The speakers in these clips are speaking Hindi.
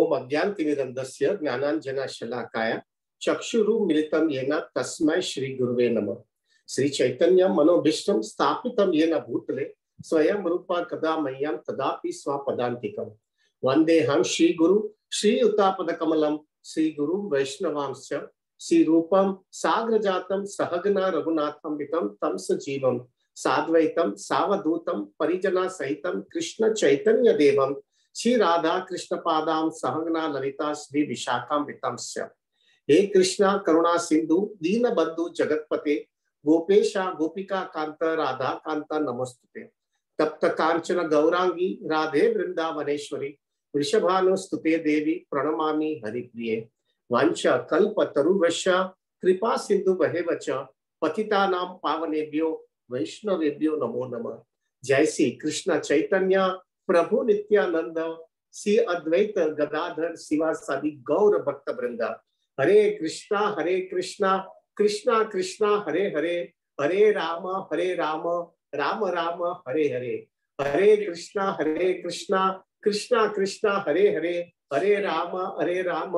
ओम अज्ञान तिमिरंधस्य ज्ञानांजना शलाकाय चक्षुरु मिलितम येन तस्मै श्री गुरुवे नमः। श्री चैतन्य मनोभिष्टम स्थापितम येन भूतले, स्वयं रूपा कदा हम श्री गुरु श्री उतापद कमलम श्री गुरु वैष्णवांश श्री रूपम साग्र जातम सहगना तम सजीवम साद्वैतम सावधूतम परिजना सहितम कृष्ण चैतन्य देवम श्री राधा कृष्ण पादाम सहगना ललिता श्री विशाखाम वितम हे कृष्णा, करुणा सिंधु, दीन बंधु जगतपते, गोपेशा, गोपिका कांत, राधा कांता नमस्तुते। तप्त कांचन गौरांगी, राधे वृंदावनेश्वरी वृषभानुस्तुते देवी प्रणमा हरिप्रिय। वंश कल्प तरुवश, कृपा सिंधु वहेवच पतितानां पावनेभ्यो, वैष्णवेभ्यो नमो नमः। जय श्री कृष्ण चैतन्य। प्रभु नित्यानंद, श्री अद्वैत गदाधर शिवा सादी गौर भक्त वृंदा। Hare Krishna Hare Krishna Krishna Krishna, Hare Hare Hare Ram Hare Ram Ram Ram, Hare Hare. Hare Krishna Hare Krishna Krishna Krishna, Hare Hare Hare Ram Hare Ram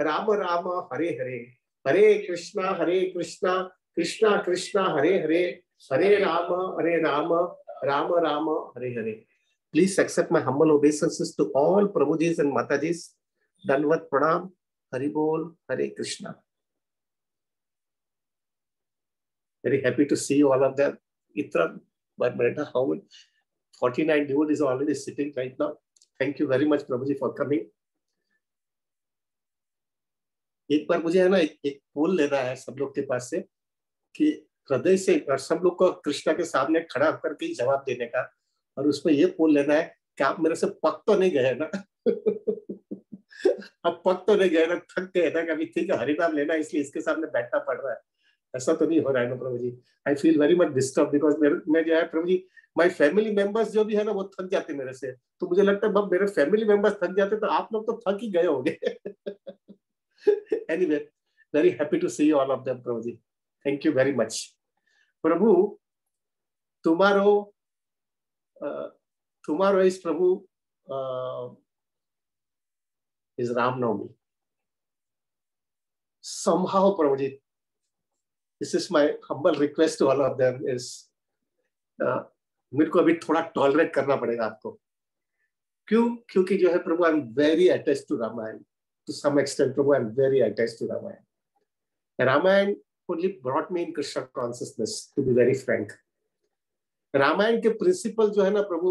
Ram Ram, Hare Hare. Hare Krishna Hare Krishna Krishna Krishna, Hare Hare Hare Ram Hare Ram Ram Ram, Hare Hare. Please accept my humble obeisances to all prabhujis and matajis danvat pranam hari bol hare krishna very happy to see all of them itra but Brenda, how 49 devotees are already sitting right now thank you very much prabhuji for coming एक बार मुझे है ना एक, एक पोल लेना है सब लोग के पास से कि हृदय से और सब लोग को कृष्णा के सामने खड़ा होकर के जवाब देने का और उसमें ये पोल लेना है कि आप मेरे से पक तो नहीं गए ना। अब पक तो नहीं गए ना, थक गए ना कभी ठीक है, हरिनाम लेना इसलिए इसके सामने बैठना पड़ रहा है। ऐसा तो नहीं हो रहा है ना, प्रभु जी। I feel very much disturb because मैं जो है, प्रभु जी माई फैमिली मेंबर्स जो भी है ना, वो थक जाते मेरे से। तो मुझे लगता है मेरे फैमिली मेंबर्स थक जाते तो आप लोग तो थक ही गए होंगे। Anyway very happy to see all of them प्रभु जी। थैंक यू वेरी मच प्रभु, तुम्हारो tomorrow is Prabhu uh, is Ram Navami. Somehow, Prabhuji, this is my humble request to all of them is मेरे को अभी थोड़ा टॉलरेट करना पड़ेगा आपको। क्यों? क्योंकि जो है प्रभु I am very attach to Ramayana to some extent Prabhu I am very attach to Ramayana Ramayana only brought me in Krishna consciousness to be very frank Ramayana के प्रिंसिपल जो है ना प्रभु,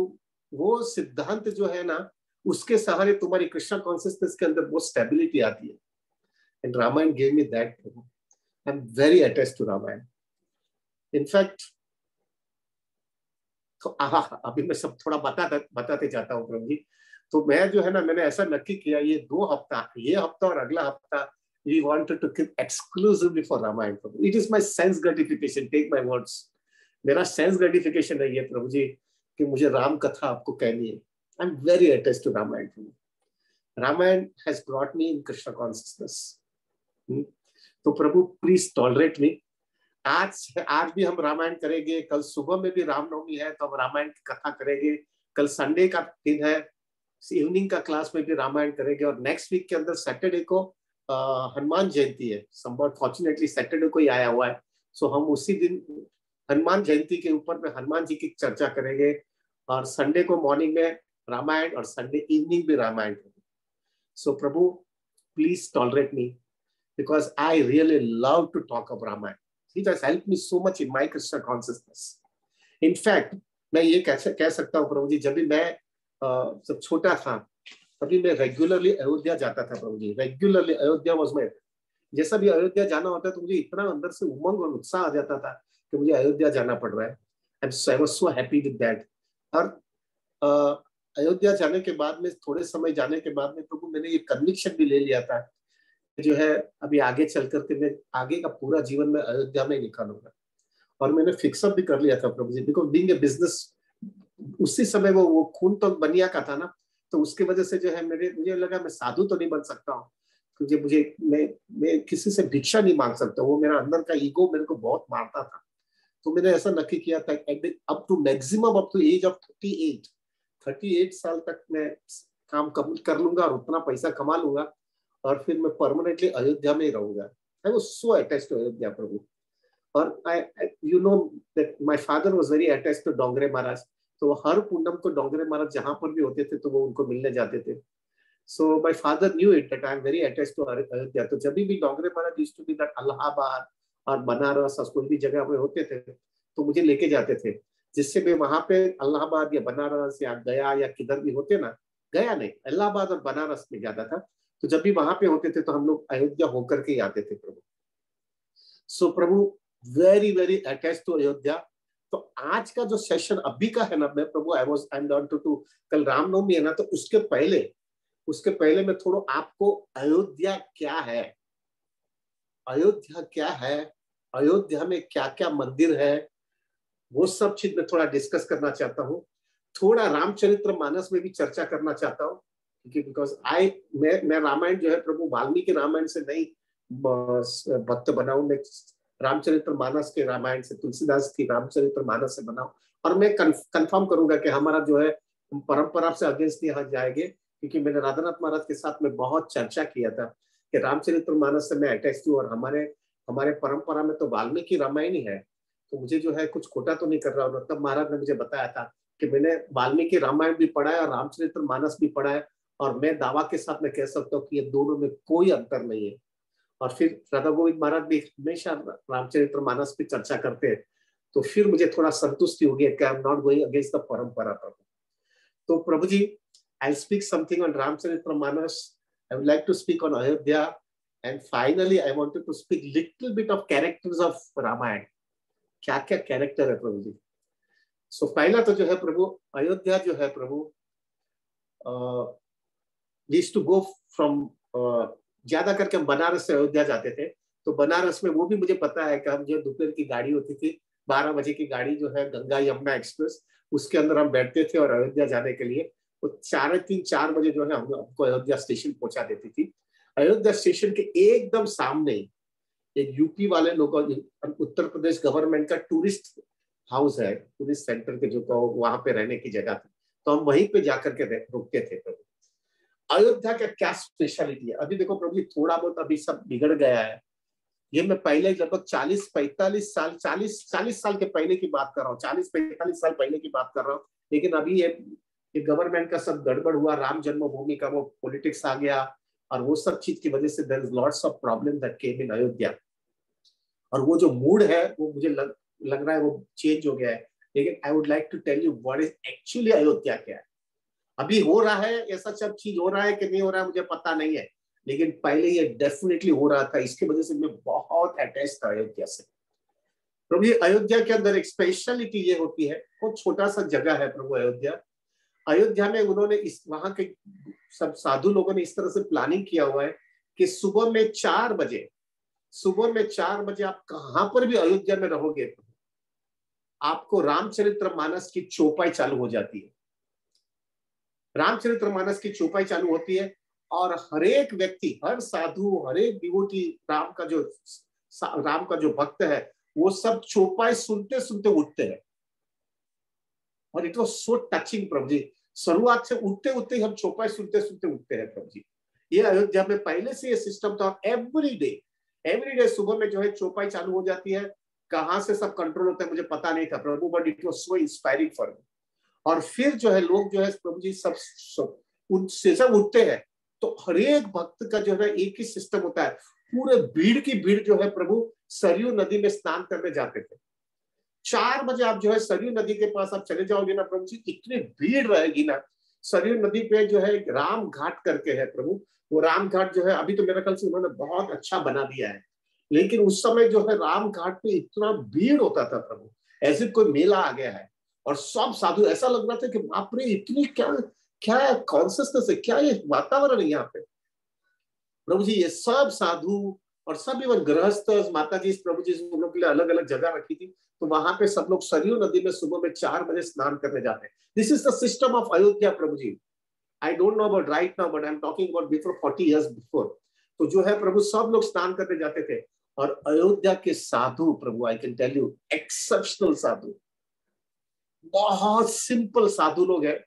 वो सिद्धांत जो है ना, उसके सहारे तुम्हारी कृष्णा कॉन्सियसनेस के अंदर बहुत स्टेबिलिटी आती है and Ramayana gave me that Prabhu I am very attach to Ramayana in fact तो आहा, अभी मैं सब थोड़ा बताता, बताते जाता हूँ प्रभु जी तो मैं जो है ना, मैंने ऐसा नक्की किया, ये दो हफ़्ता, ये हफ़्ता और अगला हफ़्ता, we wanted to keep exclusively for Ramayana. It is my sense gratification. Take my. मेरा सेंस ग्रेटिफिकेशन है ये प्रभु जी, कि मुझे राम कथा आपको कहनी है। I am very attach to Ramayana to Ramayana has brought me in Krishna consciousness तो प्रभु प्लीज़ टॉलरेट मी आज आज भी हम रामायण करेंगे, कल सुबह में भी रामनवमी है तो हम रामायण की कथा करेंगे। कल संडे का दिन है इवनिंग का क्लास में भी रामायण करेंगे। और नेक्स्ट वीक के अंदर सैटरडे को हनुमान जयंती है। संभव फॉर्चुनेटली सैटरडे को ही आया हुआ है। सो हम उसी दिन हनुमान जयंती के ऊपर में हनुमान जी की चर्चा करेंगे और संडे को मॉर्निंग में रामायण और संडे इवनिंग भी रामायण करेंगे। So Prabhu please tolerate me because I really love to talk of Ramayana. Me so much in my Krishna consciousness. In fact, मैं ये कैसे कह सकता हूँ प्रभु जी जब भी मैं जब छोटा था तभी मैं रेगुलरली अयोध्या जाता था प्रभु जी। रेगुलरली अयोध्या वॉज़ माई जैसा भी अयोध्या जाना होता है तो मुझे इतना अंदर से उमंग और उत्साह आ जाता था कि मुझे अयोध्या जाना पड़ रहा है। I was so happy with that और अयोध्या जाने के बाद में, थोड़े समय जाने के बाद में प्रभु मैंने ये कन्विक्शन भी ले लिया था जो है, अभी आगे चल करके मैं आगे का पूरा जीवन में अयोध्या में निकालूँगा। और मैंने फिक्सअप भी कर लिया था प्रभु जी बिकॉज़ बींग ए बिज़नेस उसी समय वो वो खून तो बनिया का था ना तो उसकी वजह से जो है मेरे, मुझे लगा मैं साधु तो नहीं बन सकता हूँ। क्योंकि मुझे, मैं मैं किसी से भिक्षा नहीं मांग सकता, वो मेरा अंदर का ईगो मेरे को बहुत मारता था। तो मैंने ऐसा नक्की किया था up to maximum up to age of thirty eight thirty eight साल तक मैं काम कर लूँगा और उतना पैसा कमा लूँगा और फिर मैं परमानेंटली अयोध्या में ही रहूँगा। I was so attach to Ayodhya, प्रभु। और I you know that my father was very attach to Dongre Maharaj तो हर पूनम को डोंगरे महाराज जहाँ पर भी होते थे तो वो उनको मिलने जाते थे। So my father knew it that I am very attach to Ayodhya. तो जब भी Dongre Maharaj used to be that Allahabad और बनारस और भी जगह पे होते थे तो मुझे लेके जाते थे, जिससे मैं वहाँ पे इलाहाबाद या बनारस या गया या किधर भी होते ना, गया नहीं इलाहाबाद और बनारस में जाता था। तो जब भी वहाँ पे होते थे तो हम लोग अयोध्या होकर के आते थे प्रभु। So Prabhu very very attach to Ayodhya. तो आज का जो सेशन अभी का है ना, मैं प्रभु I was I am to to कल रामनवमी है ना तो उसके पहले उसके पहले मैं थोड़ा आपको अयोध्या क्या है अयोध्या क्या है? अयोध्या में क्या क्या मंदिर है? वो सब चीज़ मैं थोड़ा डिस्कस करना चाहता हूँ। थोड़ा रामचरित्र मानस में भी चर्चा करना चाहता हूँ, क्योंकि बिकॉज़ आई मैं मैं रामायण जो है प्रभु वाल्मीकि रामायण से नहीं भक्त बनाऊ मैं रामचरित्र मानस के रामायण से, तुलसीदास की रामचरित्र मानस से बनाऊ और मैं कंफर्म करूँगा कि हमारा जो है, परंपरा से अगेंस्ट यहाँ जाएँगे, क्योंकि मैंने राधानाथ महाराज के साथ में बहुत चर्चा किया था। कि रामचरित्र मानस से मैं अटैच हूँ और हमारे हमारे परंपरा में तो वाल्मीकि रामायण ही है। तो मुझे जो है कुछ खोटा तो नहीं कर रहा तब महाराज ने मुझे बताया था कि मैंने वाल्मीकि रामायण भी पढ़ा है और रामचरित्र मानस भी पढ़ा है और मैं दावा के साथ मैं कह सकता हूँ कि ये दोनों में कोई अंतर नहीं है। और फिर राधा गोविंद महाराज भी हमेशा रामचरित्र मानस पे चर्चा करते हैं। तो फिर मुझे थोड़ा संतुष्टि होगी कि I am not going against the परंपरा प्रभु। तो प्रभु जी I speak something on Ramcharitmanas I would like to speak on Ayodhya and finally I wanted to speak little bit of characters of Ramayana क्या क्या कैरेक्टर है प्रभु जी सो so, पहला तो जो है प्रभु अयोध्या जो है प्रभु नीड्स टू गो फ्रॉम ज़्यादा करके हम बनारस से अयोध्या जाते थे तो बनारस में वो भी मुझे पता है कि हम जो दोपहर की गाड़ी होती थी बारह बजे की गाड़ी जो है गंगा यमुना एक्सप्रेस उसके अंदर हम बैठते थे और अयोध्या जाने के लिए वो चार तीन, चार बजे जो है हम हमको अयोध्या स्टेशन पहुँचा देती थी। अयोध्या स्टेशन के एकदम सामने एक यूपी वाले लोग उत्तर प्रदेश गवर्नमेंट का टूरिस्ट हाउस है, टूरिस्ट सेंटर के जो वहाँ पे रहने की जगह थी। तो हम वहीं पे जाकर के रुकते थे प्रभु अयोध्या का क्या स्पेशलिटी है? अभी देखो प्रभु थोड़ा बहुत अभी सब बिगड़ गया है। ये मैं पहले लगभग चालीस, पैंतालीस साल, चालीस चालीस साल के पहले की बात कर रहा हूँ, चालीस, पैंतालीस साल पहले की बात कर रहा हूँ। लेकिन अभी ये ये गवर्नमेंट का सब गड़बड़ हुआ राम जन्मभूमि का वो पॉलिटिक्स आ गया और वो सब चीज़ की वजह से there is lots of problem that came in Ayodhya और वो जो मूड है वो मुझे लग, लग रहा है वो चेंज हो गया है। लेकिन I would like to tell you what is actually Ayodhya क्या है। अभी हो रहा है ऐसा सब चीज़ हो रहा है कि नहीं हो रहा है मुझे पता नहीं है। लेकिन पहले ये डेफिनेटली हो रहा था इसकी वजह से मैं बहुत अटैच था अयोध्या से। प्रभु अयोध्या के अंदर एक स्पेशलिटी ये होती है बहुत छोटा सा जगह है प्रभु अयोध्या अयोध्या में उन्होंने इस, वहाँ के सब साधु लोगों ने इस तरह से प्लानिंग किया हुआ है कि सुबह में चार बजे, सुबह में चार बजे आप कहाँ पर भी अयोध्या में रहोगे तो आपको रामचरित्र मानस की चौपाई चालू हो जाती है। रामचरित्र मानस की चौपाई चालू होती है और हरेक व्यक्ति, हर साधु, हरेक विभूति राम का जो राम का जो भक्त है, वो सब चौपाई सुनते सुनते उठते हैं। और इट वॉज़ सो टचिंग प्रभु जी। शुरुआत से उठते उठते हम चौपाई सुनते सुनते उठते हैं प्रभु जी। ये अयोध्या में पहले से ये सिस्टम था एवरी डे एवरी डे सुबह में जो है चौपाई चालू हो जाती है। कहाँ से सब कंट्रोल होता है मुझे पता नहीं था प्रभु but it was so inspiring for me और फिर जो है लोग जो है प्रभु जी सब, उनसे सब उठते हैं तो हरेक भक्त का जो है एक ही सिस्टम होता है। पूरे भीड़ की भीड़ जो है प्रभु सरयू नदी में स्नान करने जाते थे। चार बजे आप जो है सरयू नदी के पास आप चले जाओगे ना प्रभु जी, इतनी भीड़ रहेगी ना। सरयू नदी पे जो है राम घाट करके है प्रभु। वो राम घाट जो है, अभी तो मेरे ख्याल से उन्होंने बहुत अच्छा बना दिया है। लेकिन उस समय जो है राम घाट पे इतना भीड़ होता था प्रभु। ऐसे कोई मेला आ गया है। और सब साधु, ऐसा लग रहा था कि बाप रे, इतनी क्या क्या कॉन्सियसनेस है, क्या ये वातावरण है यहाँ पे? प्रभु जी, ये सब साधु और सब इवन गृहस्थ माता जी प्रभु जी उन लोग के लिए अलग अलग जगह रखी थी तो वहाँ पे सब लोग सरयू नदी में सुबह में चार बजे स्नान करने जाते हैं। This is the system of Ayodhya Prabhu ji. I don't know about right now but I am talking about before forty years before तो जो है प्रभु, सब लोग स्नान करने जाते थे। और अयोध्या के साधु प्रभु I can tell you exceptional sadhu. बहुत सिंपल साधु लोग हैं।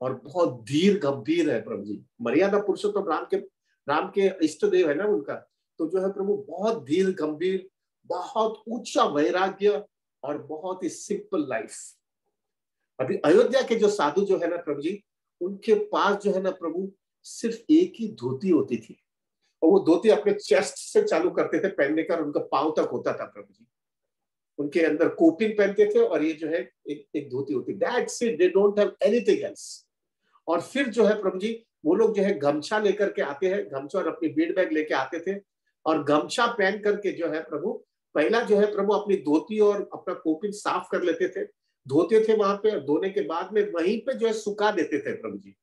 और बहुत धीर गंभीर है प्रभु जी। मर्यादा पुरुषोत्तम राम के राम के इष्ट देव है ना उनका? तो जो है प्रभु, बहुत धीर गंभीर, बहुत ऊँचा वैराग्य और बहुत ही सिंपल लाइफ अभी अयोध्या के जो साधु जो है ना प्रभु जी, उनके पास जो है ना प्रभु सिर्फ़ एक ही धोती होती थी। और वो धोती अपने चेस्ट से चालू करते थे पहनने का उनका पाँव तक होता था प्रभु जी। उनके अंदर कोपिन पहनते थे और ये जो है एक एक धोती होती। That's it they don't have anything else और फिर जो है प्रभु जी, वो लोग जो है गमछा लेकर के आते हैं, गमछा और अपनी बीड बैग लेके आते थे। और गमछा पहन करके जो है प्रभु, पहला जो है प्रभु अपनी धोती और अपना कोपिंग साफ़ कर लेते थे। धोते थे वहाँ पे और धोने के बाद में वहीं पे जो है सुखा देते थे प्रभु जी।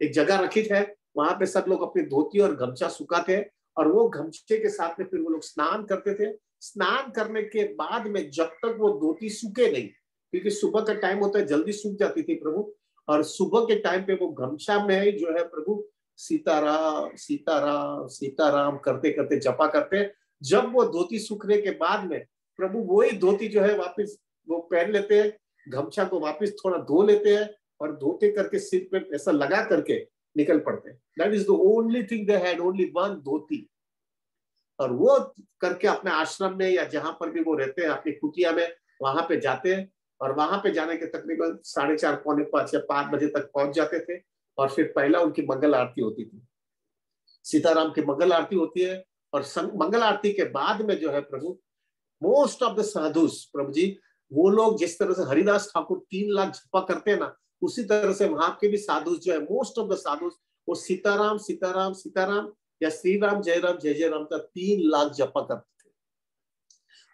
एक जगह रखी है, वहाँ पे सब लोग अपनी धोती और गमछा सुखाते और वो गमछे के साथ में फिर वो लोग स्नान करते थे। स्नान करने के बाद में जब तक वो धोती सूखे नहीं, क्योंकि सुबह का टाइम होता है, जल्दी सूख जाती थी प्रभु। और सुबह के टाइम पे वो गमछा में जो है प्रभु सीताराम सीताराम सीताराम करते करते, जपा करते। जब वो धोती सूखने के बाद में, प्रभु वही धोती जो है वापस वो पहन लेते हैं गमछा को वापस थोड़ा धो लेते हैं और धोते करके सिर पे ऐसा लगा करके निकल पड़ते that is the only thing they had only one dhoti. और वो करके अपने आश्रम में या जहाँ पर भी वो रहते हैं, अपनी कुटिया में, वहाँ पे जाते हैं। और वहाँ पे जाने के तकरीबन साढ़े चार, पौने पाँच या पाँच बजे तक पहुँच जाते थे। और फिर पहला उनकी मंगल आरती होती थी। सीताराम की मंगल आरती होती है और मंगल आरती के बाद में जो है प्रभु मोस्ट ऑफ़ द साधुस प्रभु जी, वो लोग जिस तरह से हरिदास ठाकुर तीन लाख झप्पा करते हैं ना, उसी तरह से वहाँ के भी साधु जो है मोस्ट ऑफ़ द साधु वो सीताराम सीताराम सीताराम या श्री राम जय राम जय जय राम का तीन लाख जपा करते थे।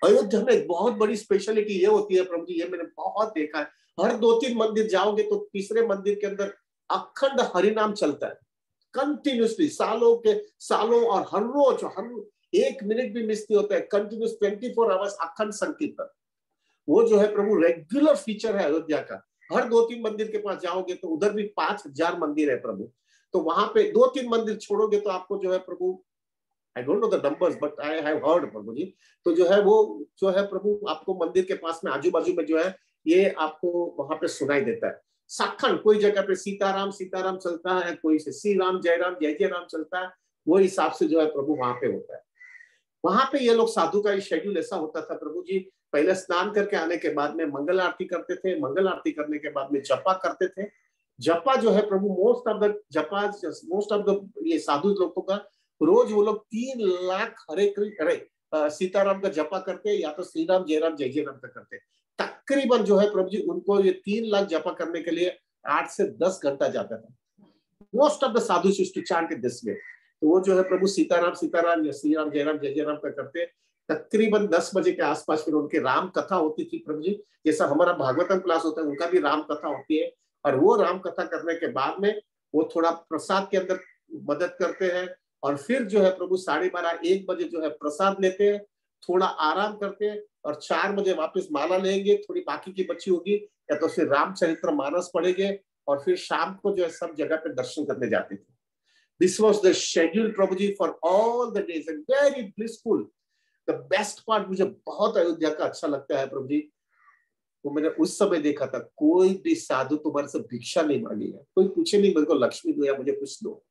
अयोध्या में एक बहुत बड़ी स्पेशलिटी ये होती है प्रभु जी, ये मैंने बहुत देखा है। हर दो तीन मंदिर जाओगे तो तीसरे मंदिर के अंदर अखंड हरिनाम चलता है। कंटिन्यूसली सालों के, सालों और हर रोज, हर एक मिनट भी मिस नहीं होता है। कंटिन्यूस ट्वेंटी फोर आवर्स अखंड संकीर्तन। वो जो है प्रभु रेगुलर फीचर है अयोध्या का। हर दो तीन मंदिर के पास जाओगे तो उधर भी पाँच हज़ार मंदिर है प्रभु। तो वहाँ पे दो तीन मंदिर छोड़ोगे तो आपको जो है प्रभु I don't know the numbers but I have heard प्रभु जी। तो जो है वो, जो है प्रभु, आपको मंदिर के पास में आजू बाजू में जो है, ये आपको वहाँ पे सुनाई देता है। साखंड कोई जगह पे सीताराम सीताराम चलता है, कोई से श्री राम जय राम जय जय राम चलता है, वो हिसाब से जो है प्रभु वहाँ पे होता है। वहाँ पे ये लोग साधु का शेड्यूल ऐसा होता था, प्रभु जी, पहले स्नान करके आने के बाद में मंगल आरती करते थे, मंगल आरती करने के बाद में जपा करते थे। जपा जो है प्रभु most of the japa most of the ये साधु लोगों का रोज वो लोग तीन लाख हरे हरे सीताराम का जपा करते, या तो श्री राम जय जय जय राम का करते। तकरीबन जो है प्रभु जी, उनको ये तीन लाख जपा करने के लिए आठ से दस घंटा जाता था। Most of the sadhu to chant this way तो वो जो है प्रभु सीताराम सीताराम, या श्री राम जय राम जय जय राम का करते। तकरीबन दस बजे के आसपास फिर उनकी राम कथा होती थी प्रभु जी। जैसा हमारा भागवतम क्लास होता है, उनका भी राम कथा होती है। और वो राम कथा करने के बाद में वो थोड़ा प्रसाद के अंदर मदद करते हैं। और फिर जो है प्रभु साढ़े बारह, एक बजे जो है प्रसाद लेते हैं। थोड़ा आराम करते हैं और चार बजे वापस माला लेंगे, थोड़ी बाकी की बची होगी, या तो फिर रामचरित्र मानस पढ़ेंगे और फिर शाम को जो है सब जगह पे दर्शन करने जाते थे। This was the schedule Prabhu ji for all the days and very blissful the best part मुझे बहुत अयोध्या का अच्छा लगता है प्रभु जी वो मैंने उस समय देखा था, कोई भी साधु तुम्हारे से भिक्षा नहीं मांगेगा। कोई पूछे नहीं, मेरे को लक्ष्मी दो या मुझे कुछ दो।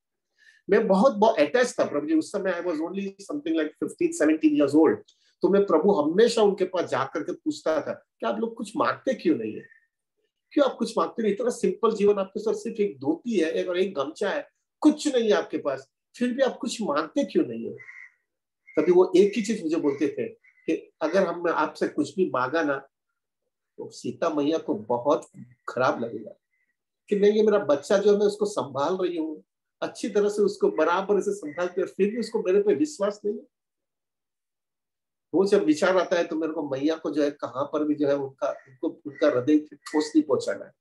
मैं बहुत बहुत अटैच था प्रभु जी। उस समय I was only something like fifteen seventeen years old तो मैं प्रभु हमेशा उनके पास जाकर के पूछता था कि आप लोग कुछ मांगते क्यों नहीं है? क्यों आप कुछ मांगते नहीं? इतना सिंपल जीवन आपके साथ सिर्फ़ एक धोती है, एक और एक गमछा है, कुछ नहीं है आपके पास। फिर भी आप कुछ मांगते क्यों नहीं है? तभी वो एक ही चीज़ मुझे बोलते थे कि अगर हम आपसे कुछ भी मांगा ना तो सीता मैया को बहुत खराब लगेगा। कि नहीं, ये मेरा बच्चा जो है, मैं उसको संभाल रही हूँ। अच्छी तरह से उसको बराबर से संभालते फिर भी उसको मेरे पे विश्वास नहीं है। वो जब विचार आता है तो मेरे को मैया को जो है, कहाँ पर भी जो है, उनका, उनको, उनका हृदय ठोस नहीं पहुंचाना है।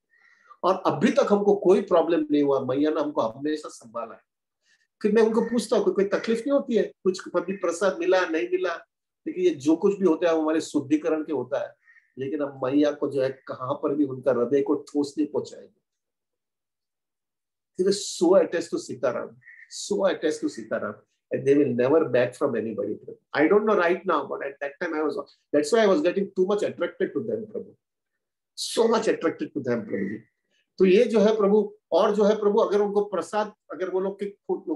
और अभी तक हमको कोई प्रॉब्लम नहीं हुआ, मैया ने हमको हमेशा संभाला है। फिर मैं उनको पूछता हूँ, कोई तकलीफ़ नहीं होती है? कुछ कभी प्रसाद मिला, नहीं मिला? लेकिन ये जो कुछ भी होता है, वो हमारे शुद्धिकरण के होता है। लेकिन अब मैया को जो है, कहाँ पर भी उनका हृदय को ठोस नहीं पहुंचाएँगे। So attached to Sitaram, so attached to Sitaram, and they will never back from anybody. I don't know right now, but at that time I was. That's why I was getting too much attracted to them, Prabhu. So much attracted to them, Prabhu. तो ये जो है प्रभु और जो है प्रभु अगर उनको प्रसाद अगर वो लोग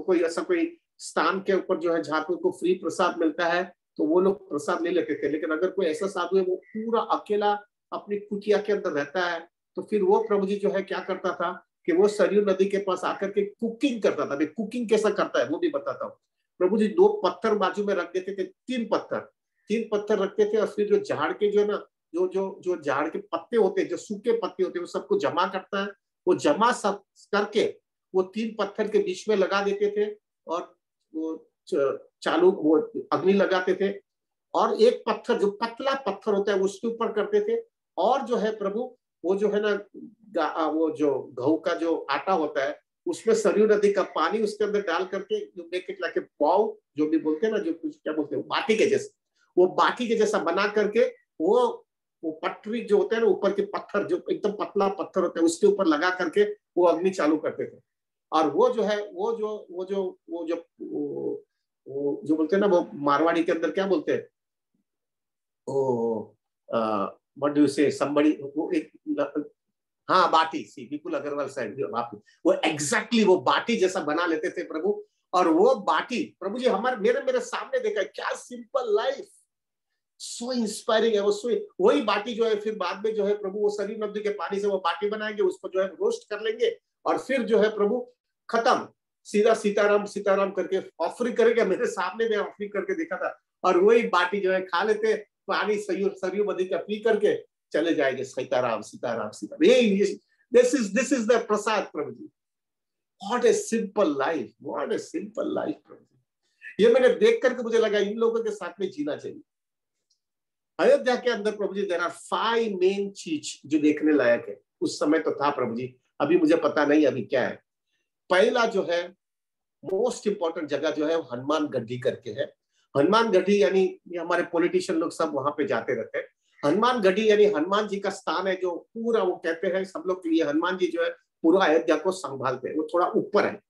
कोई ऐसा कोई स्थान के ऊपर जो है जहाँ पे उनको फ्री प्रसाद मिलता है तो वो लोग प्रसाद ले लेते थे लेकिन अगर कोई ऐसा साधु है वो पूरा अकेला अपनी कुटिया के अंदर रहता है तो फिर वो प्रभु जी जो है क्या करता था कि वो सरयू नदी के पास आकर के कुकिंग करता था। मैं कुकिंग कैसा करता है वो भी बताता हूँ। प्रभु जी दो पत्थर बाजू में रख देते थे, तीन पत्थर। तीन पत्थर रखते थे और फिर जो झाड़ के जो ना, जो जो जो झाड़ के पत्ते होते हैं, जो सूखे पत्ते होते हैं, वो सबको जमा करता है। वो जमा सब करके वो तीन पत्थर के बीच में लगा देते थे और वो चालू, वो अग्नि लगाते थे। और एक पत्थर, जो पतला पत्थर होता है उसके ऊपर करते थे। और जो है प्रभु, वो जो है ना वो जो गहू का जो आटा होता है उसमें सरयू नदी का पानी उसके अंदर डाल करके मेक इट लाइक पाव जो भी बोलते हैं ना जो कुछ क्या बोलते हैं बाटी के जैसे वो बाटी के जैसा बना करके वो वो पटरी जो होते हैं ना ऊपर के पत्थर जो एकदम पतला पत्थर होता है उसके ऊपर लगा करके वो अग्नि चालू करते थे। और वो जो है वो जो वो जो वो जो वो, वो जो बोलते हैं ना वो मारवाड़ी के अंदर क्या बोलते हैं what do you say somebody वो एक हाँ बाटी, सी विपुल अग्रवाल साहब वो एग्जैक्टली वो बाटी जैसा बना लेते थे प्रभु, और वो बाटी, प्रभु जी, हमारे, मेरे मेरे सामने देखा, क्या सिंपल लाइफ सो इंस्पायरिंग है, वो सो वही बाटी जो है, फिर बाद में जो है प्रभु, वो शरीर नदी के पानी से वो बाटी बनाएँगे उसको जो है रोस्ट कर लेंगे, और फिर जो है प्रभु, खत्म। सीधा सीताराम सीताराम करके ऑफरिंग करेंगे, मेरे सामने में ऑफरिंग करके देखा था, और वही बाटी जो है खा लेते, पानी सरयू सरयू नदी का पी करके चले जाएँगे सीताराम सीताराम सीताराम। ये this is this is the prasad Prabhu ji what a simple life what a simple life प्रभु जी ये मैंने देख करके मुझे लगा, इन लोगों के साथ में जीना चाहिए। अयोध्या के अंदर प्रभु जी देर आर फाइव मेन चीज़ जो देखने लायक है। उस समय तो था प्रभु जी अभी मुझे पता नहीं, अभी क्या है। पहला जो है मोस्ट इंपॉर्टेंट जगह जो है हनुमान गड्ढी करके है। हनुमान गढ़ी यानी हमारे पॉलिटिशियन लोग सब वहाँ पे जाते रहते हैं। हनुमान गढ़ी यानी हनुमान जी का स्थान है जो पूरा वो कहते हैं, सब लोग के लिए हनुमान जी जो है पूरा अयोध्या को संभालते हैं, वो थोड़ा ऊपर है।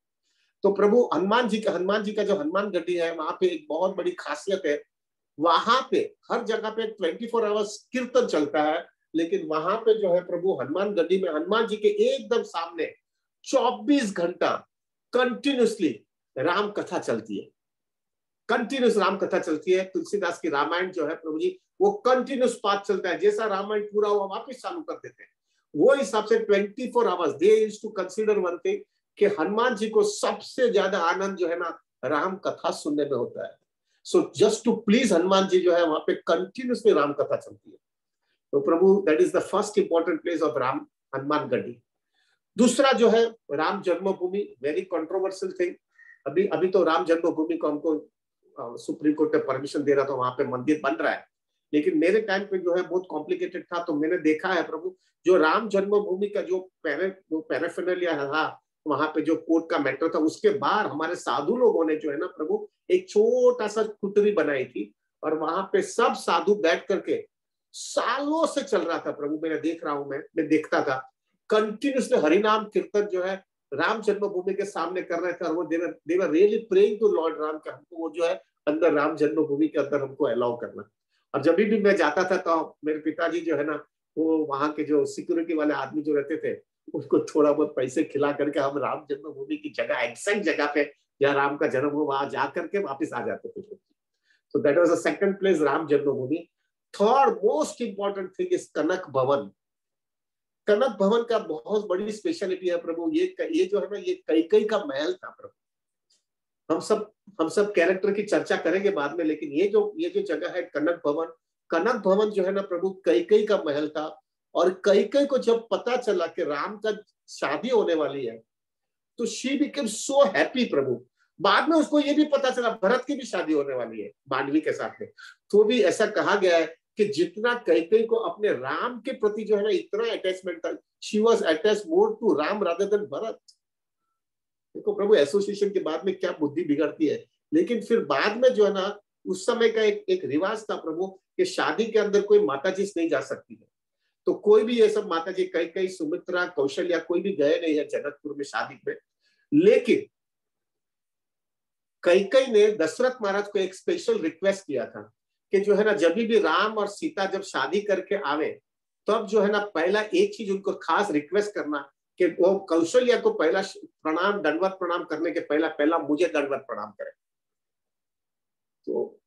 तो प्रभु हनुमान जी का, हनुमान जी का जो हनुमान गढ़ी है, वहाँ पे एक बहुत बड़ी खासियत है। वहाँ पे हर जगह पे ट्वेंटी फोर आवर्स कीर्तन चलता है, लेकिन वहाँ पे जो है प्रभु हनुमान गढ़ी में, हनुमान जी के एकदम सामने चौबीस घंटा कंटिन्यूसली राम कथा चलती है। कंटिन्यूस राम कथा चलती है, तुलसीदास की रामायण जो है प्रभु जी, वो कंटिन्यूस पाथ चलता है। जैसा रामायण पूरा हुआ, वापिस चालू कर देते हैं। वो हिसाब से twenty four hours they is to consider one thing कि हनुमान जी को सबसे ज़्यादा आनंद जो है ना राम कथा सुनने में होता है। So just to please Hanuman ji जो है, वहाँ पे कंटिन्यूसली राम कथा चलती है। तो प्रभु that is the first important place of Ram, Hanuman Garhi. दूसरा जो है, राम जन्मभूमि वेरी कंट्रोवर्शियल थिंग अभी अभी तो राम जन्मभूमि को हमको सुप्रीम कोर्ट ने परमिशन दे रहा था, वहाँ पे मंदिर बन रहा है। लेकिन मेरे टाइम पे जो है बहुत कॉम्प्लिकेटेड था तो मैंने देखा है प्रभु, जो राम जन्मभूमि का जो पैरे, जो पैराफिनलिया था वहाँ पे जो कोर्ट का मैटर था, उसके बाहर हमारे साधु लोगों ने जो है ना प्रभु, एक छोटा सा कुटरी बनाई थी, और वहाँ पे सब साधु बैठ करके सालों से चल रहा था प्रभु। मैं देख रहा हूँ, मैं मैं देखता था। कंटिन्यूसली हरिनाम कीर्तन जो है राम जन्मभूमि के सामने कर रहे थे और वो they were they were really praying to lord Ram का हमको वो जो है अंदर राम जन्मभूमि के अंदर हमको अलाउ करना। और जब भी मैं जाता था तो मेरे पिताजी जो है ना, वो वहाँ के जो सिक्योरिटी वाले आदमी जो रहते थे, उनको थोड़ा बहुत पैसे खिला करके हम राम जन्मभूमि की जगह एक्सैक्ट जगह पे या राम का जन्म हो, वहाँ जा करके वापिस आ जाते थे। तो that was a second place Ram Janmabhoomi third most important thing is Kanak Bhawan Kanak Bhawan का बहुत बड़ी स्पेशलिटी है प्रभु। ये ये जो है ना, ये कई कई का महल था प्रभु। हम सब हम सब कैरेक्टर की चर्चा करेंगे बाद में, लेकिन ये जो ये जो जगह है कनक भवन कनक भवन जो है ना प्रभु कई कई का महल था। और कई कई को जब पता चला कि राम का शादी होने वाली है तो शी बिकेम सो हैप्पी प्रभु। बाद में उसको ये भी पता चला, भरत की भी शादी होने वाली है मांडवी के साथ में। तो भी ऐसा कहा गया है कि जितना कई को अपने राम के प्रति जो है ना, इतना अटैचमेंट था। She was attach more to Ram rather than Bharat. देखो प्रभु एसोसिएशन के बाद में क्या बुद्धि बिगड़ती है। लेकिन फिर बाद में जो है ना, उस समय का एक एक रिवाज था प्रभु कि शादी के अंदर कोई माता जी नहीं जा सकती है। तो कोई भी ये सब माता जी कई कई सुमित्रा कौशल या कोई भी गए नहीं है जनकपुर में शादी में। लेकिन कई कई ने दशरथ महाराज को एक स्पेशल रिक्वेस्ट किया था। कि जो है ना, जब भी राम और सीता जब शादी करके आवे, तब जो है ना, पहला एक चीज़ उनको खास रिक्वेस्ट करना कि वो कौशल्या को पहला प्रणाम, दंडवत प्रणाम करने के पहला पहला मुझे दंडवत प्रणाम करे। तो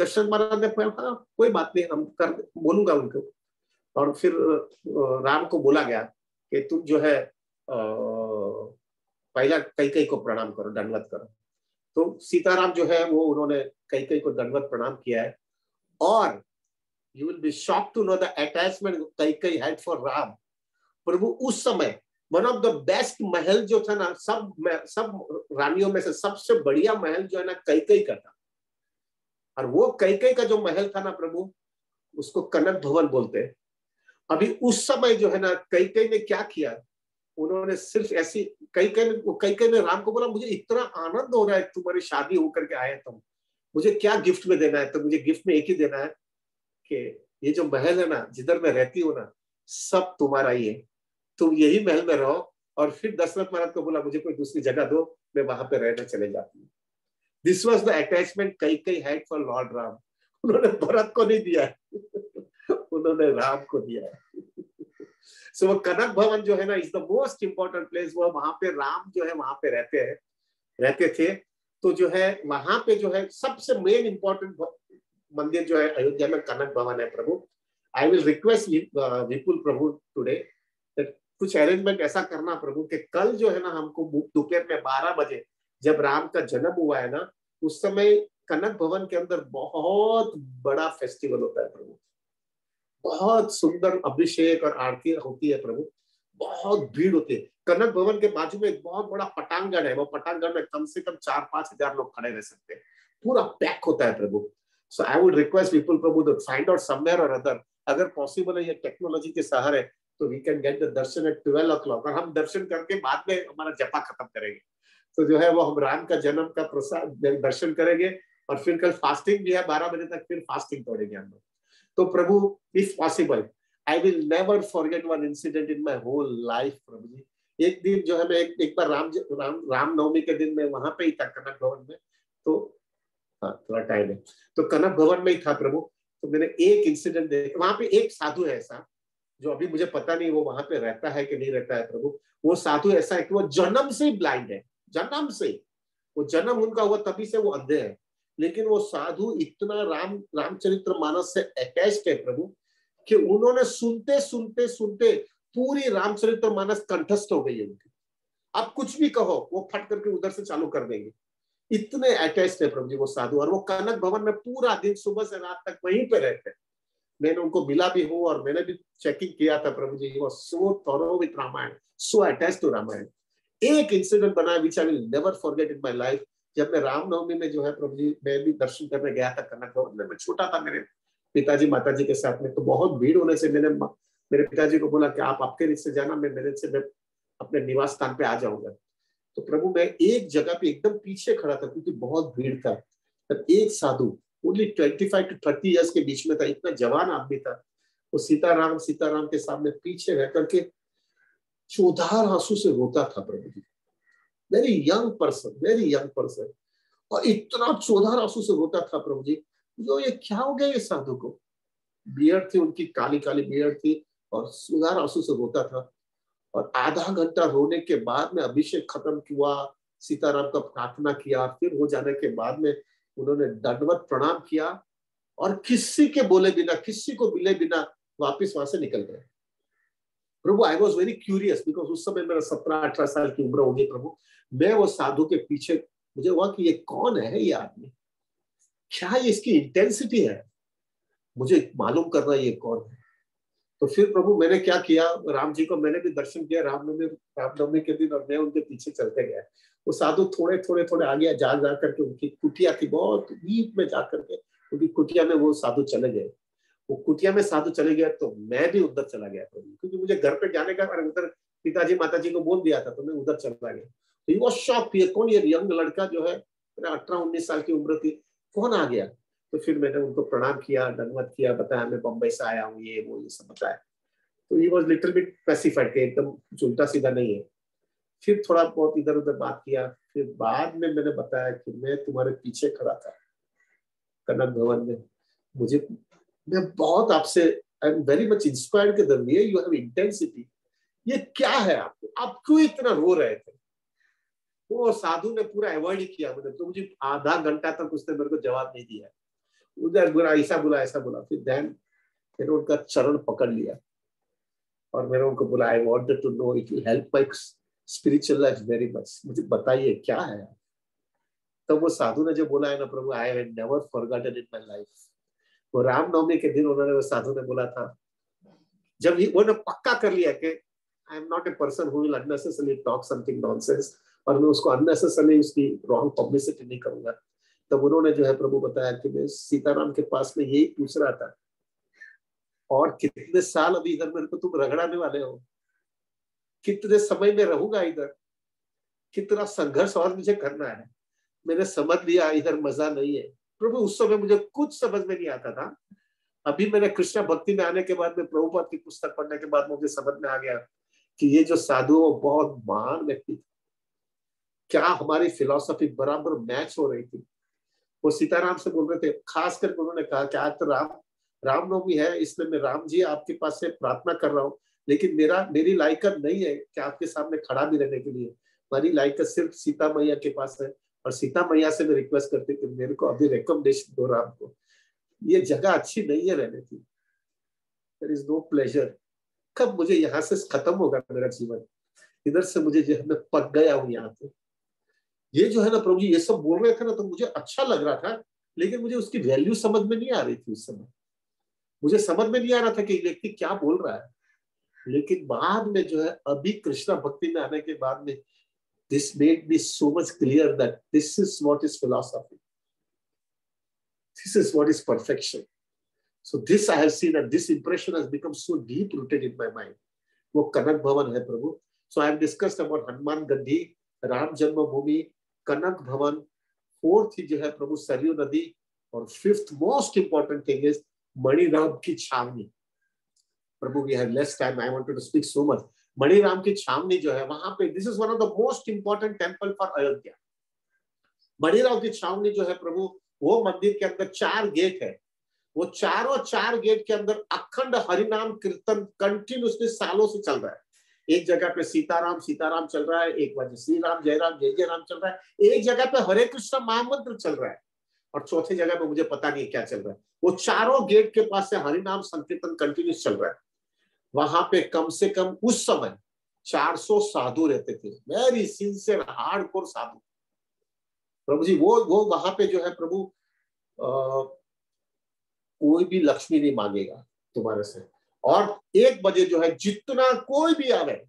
दशरथ महाराज ने हाँ कोई बात नहीं, हम कर, बोलूँगा उनको। और फिर राम को बोला गया कि तुम जो है पहला कई कई को प्रणाम करो, दंडवत करो। तो सीताराम जो है, वो उन्होंने कई कई को दंडवत प्रणाम किया है। और you will be shock to know the attachment Kaikeyi had for Ram प्रभु उस समय वन ऑफ़ द बेस्ट महल जो था ना, सब सब रानियों में से सबसे बढ़िया महल जो है ना कई कई का था। और वो कई कई का जो महल था ना प्रभु, उसको कनक भवन बोलते अभी उस समय जो है ना कई कई ने क्या किया? उन्होंने सिर्फ़ ऐसी कई कई ने कई कई ने राम को बोला, मुझे इतना आनंद हो रहा है, तुम्हारी शादी होकर के आए तुम। मुझे क्या गिफ्ट में देना है? तो मुझे गिफ्ट में एक ही देना है कि ये जो महल है ना, जिधर मैं रहती हूँ ना, सब तुम्हारा ही है। तुम यही महल में रहो और फिर दशरथ महाराज को बोला, मुझे कोई दूसरी जगह दो, मैं वहाँ पे रहने चले जाती हूँ। दिस वॉज़ द अटैचमेंट कई कई हैड फॉर लॉर्ड राम उन्होंने भरत को नहीं दिया उन्होंने राम को दिया है। सो वो कनक भवन जो है ना is the most important place वो वहाँ पे राम जो है, वहाँ पे रहते हैं, रहते थे। तो जो है, वहाँ पे जो है, सबसे मेन इंपॉर्टेंट मंदिर जो है, अयोध्या में कनक भवन है प्रभु। I will request Vipul Prabhu today कुछ अरेंजमेंट ऐसा करना प्रभु कि कल जो है ना हमको दोपहर में बारह बजे जब राम का जन्म हुआ है ना, उस समय कनक भवन के अंदर बहुत बड़ा फेस्टिवल होता है प्रभु। बहुत सुंदर अभिषेक और आरती होती है प्रभु। बहुत भीड़ होती है। कनक भवन के बाजू में एक बहुत बड़ा पटांगण है। वो पटांगण में कम से कम चार पाँच हज़ार लोग खड़े रह सकते हैं। पूरा पैक होता है प्रभु। So I would request people Prabhu find out somewhere or other अगर पॉसिबल है, ये टेक्नोलॉजी के सहारे तो we can get the darshan at twelve o'clock और हम दर्शन करके बाद में हमारा जपा खत्म करेंगे। तो जो है, वो हम राम का जन्म का प्रसाद दर्शन करेंगे। और फिर कल फास्टिंग भी है, बारह बजे तक फिर फास्टिंग तोड़ेंगे हम लोग। तो प्रभु if possible I will never forget one incident in my whole life प्रभु जी। एक दिन जो है मैं एक, एक बार राम राम राम नवमी के दिन में वहाँ पे ही था कनक भवन में। तो हाँ थोड़ा टाइम है। तो कनक भवन में ही था प्रभु। तो मैंने एक इंसिडेंट देखा वहाँ पे एक साधु है ऐसा जो अभी मुझे पता नहीं वो वहाँ पे रहता है कि नहीं रहता है प्रभु। वो साधु ऐसा है कि वो जन्म से ब्लाइंड है जन्म से वो जन्म उनका हुआ तभी से वो अंधे है। लेकिन वो साधु इतना राम रामचरित्र मानस से अटैच है प्रभु कि उन्होंने सुनते सुनते सुनते पूरी रामचरित्र मानस कंठस्थ हो गई है उनकी। आप कुछ भी कहो, वो फट करके उधर से चालू कर देंगे। इतने अटैच है प्रभु जी, वो साधु। और वो कनक भवन में पूरा दिन, सुबह से रात तक वहीं पे रहते मैंने उनको मिला भी हूँ और मैंने भी चेकिंग किया था प्रभु जी, वो so thorough Ramayana so attach to Ramayana. एक इंसिडेंट बना which I will never forget in my life जब मैं रामनवमी में जो है प्रभु जी, मैं भी दर्शन करने गया था कनक भवन में। मैं छोटा था मेरे पिताजी, माताजी के साथ में तो बहुत भीड़ होने से मैंने मेरे पिताजी को बोला कि आप आपके रिश्ते जाना, मैं मेरे से, मैं अपने निवास स्थान पे आ जाऊँगा। तो प्रभु, मैं एक जगह पे एकदम पीछे खड़ा था क्योंकि बहुत भीड़ था। तब एक sadhu only twenty five to thirty years के बीच में था, इतना जवान आदमी था। वो सीताराम सीताराम के सामने पीछे रह करके चौधार आँसू से रोता था प्रभु जी। Very young person very young person और इतना चौधार आँसू से रोता था प्रभु जी। जो ये, क्या हो गया ये साधु को? बियर्ड थी, उनकी काली काली बियर्ड थी। और सुधार आँसू से रोता था, और आधा घंटा रोने के बाद में अभिषेक खत्म हुआ, सीताराम का प्रार्थना किया, फिर हो जाने के बाद में उन्होंने दंडवत प्रणाम किया, और किसी के बोले बिना, किसी को मिले बिना वापिस वहाँ से निकल गए। प्रभु I was very curious because उस समय मेरा सत्रह, अठारह साल की उम्र होगी प्रभु। मैं वो साधु के पीछे मुझे हुआ कि ये कौन है, ये आदमी? क्या ये इसकी इंटेंसिटी है? मुझे मालूम करना ये कौन है? तो फिर प्रभु मैंने क्या किया? राम जी को मैंने भी दर्शन किया रामनवमी रामनवमी के दिन और मैं उनके पीछे चलते गया। वो साधु थोड़े थोड़े थोड़े आगे जा जा करके उनकी कुटिया थी, बहुत डीप में जा करके उनकी कुटिया में वो साधु चले गए। वो कुटिया में साधु चले गया तो मैं भी उधर चला गया प्रभु, क्योंकि मुझे घर पे जाने का उधर पिताजी माता जी को बोल दिया था तो मैं उधर चला गया। तो वो शौक ये कौन ये यंग लड़का जो है अठारह, उन्नीस साल की उम्र थी, कौन आ गया? तो फिर मैंने उनको प्रणाम किया, धन्यवाद किया, बताया, मैं बम्बई से आया हूँ, ये, वो, ये सब बताया। तो ये वॉज़ लिटिल बिट स्पेसिफाइड के एकदम उल्टा सीधा नहीं है। फिर थोड़ा बहुत इधर उधर बात किया, फिर बाद में मैंने बताया कि मैं तुम्हारे पीछे खड़ा था, कनक भवन में। मुझे, मैं बहुत आपसे I am very much inspired के द यू हैव इंटेंसिटी ये क्या है आपको? आप क्यों इतना रो रहे थे? वो साधु ने पूरा अवॉइड किया। मुझे तो मुझे आधा घंटा तक उसने मेरे को जवाब नहीं दिया। उधर बुरा ऐसा बोला ऐसा बोला। फिर देन मैंने उनका चरण पकड़ लिया और मैंने उनको बोला I wanted to know it will help my spiritual life very much मुझे बताइए, क्या है तो वो साधु ने जो बोला है ना, प्रभु I have never forgotten in my life वो रामनवमी के दिन उन्होंने वो साधु ने बोला था, जब वो ने पक्का कर लिया कि I am not a person who will unnecessarily talk something nonsense और मैं उसको अननेसेसरली उसकी रॉन्ग पब्लिसिटी नहीं करूँगा। तब उन्होंने जो है प्रभु बताया कि मैं सीताराम के पास में यही पूछ रहा था, और कितने साल अभी इधर मेरे को तुम रगड़ाने वाले हो? कितने समय में रहूँगा इधर? कितना संघर्ष और मुझे करना है? मैंने समझ लिया इधर मज़ा नहीं है। प्रभु, उस समय मुझे कुछ समझ में नहीं आता था। अभी मैंने कृष्णा भक्ति में आने के बाद में प्रभुपद की पुस्तक पढ़ने के बाद मुझे समझ में आ गया कि ये जो साधु वो बहुत महान व्यक्ति थे। क्या हमारी फिलोसफी बराबर मैच हो रही थी? वो सीताराम से बोल रहे थे खास करके उन्होंने कहा कि आज तो राम रामनवमी है, इसलिए मैं राम जी आपके पास से प्रार्थना कर रहा हूँ। लेकिन मेरा, मेरी लायकत नहीं है कि आपके सामने खड़ा भी रहने के लिए। मेरी लायकत सिर्फ़ सीता मैया के पास है और सीता मैया से मैं रिक्वेस्ट करती कि मेरे को अभी रिकमेंडेशन दो राम को। ये जगह अच्छी नहीं है रहने की। देर इज़ नो प्लेजर कब मुझे यहाँ से खत्म होगा मेरा जीवन? इधर से मुझे जो है, मैं पक गया हूँ यहाँ पे। ये जो है ना प्रभु जी, ये सब बोल रहे थे ना तो मुझे अच्छा लग रहा था, लेकिन मुझे उसकी वैल्यू समझ में नहीं आ रही थी उस समय मुझे समझ में नहीं आ रहा था कि व्यक्ति क्या बोल रहा है लेकिन बाद में जो है, अभी कृष्णा भक्ति में आने के बाद में made me so much clear that this is what is philosophy. This is what is perfection. So this I have seen and this impression has become so deep rooted in my mind. वो कनक भवन है प्रभु so I have discussed about Hanuman Garhi Ram Janmabhoomi Kanak Bhawan, fourth जो है प्रभु सरयू नदी, और fifth most important thing is Maniram ki Chhavni. Prabhu we have less time I wanted to speak so much Maniram ki Chhavni जो है, वहाँ पे this is one of the most important temple for Ayodhya. Maniram ki Chhavni जो है प्रभु, वो मंदिर के अंदर चार गेट है। वो चारों चार गेट के अंदर अखंड हरिनाम कीर्तन कंटिन्यूसली सालों से चल रहा है। एक जगह पे सीताराम सीताराम चल रहा है एक वजह श्री राम जय राम जय जय राम चल रहा है एक जगह पे हरे कृष्ण महामंत्र चल रहा है और चौथे जगह पे मुझे पता नहीं क्या चल रहा है। वो चारों गेट के पास से हरिनाम संकीर्तन कंटिन्यूस चल रहा है। वहाँ पे कम से कम उस समय 400 साधु रहते थे। Very sincere hard core sadhu. प्रभु जी वो वो वहाँ पे जो है प्रभु आ, कोई भी लक्ष्मी नहीं मांगेगा तुम्हारे से। और एक बजे जो है जितना कोई भी आवे,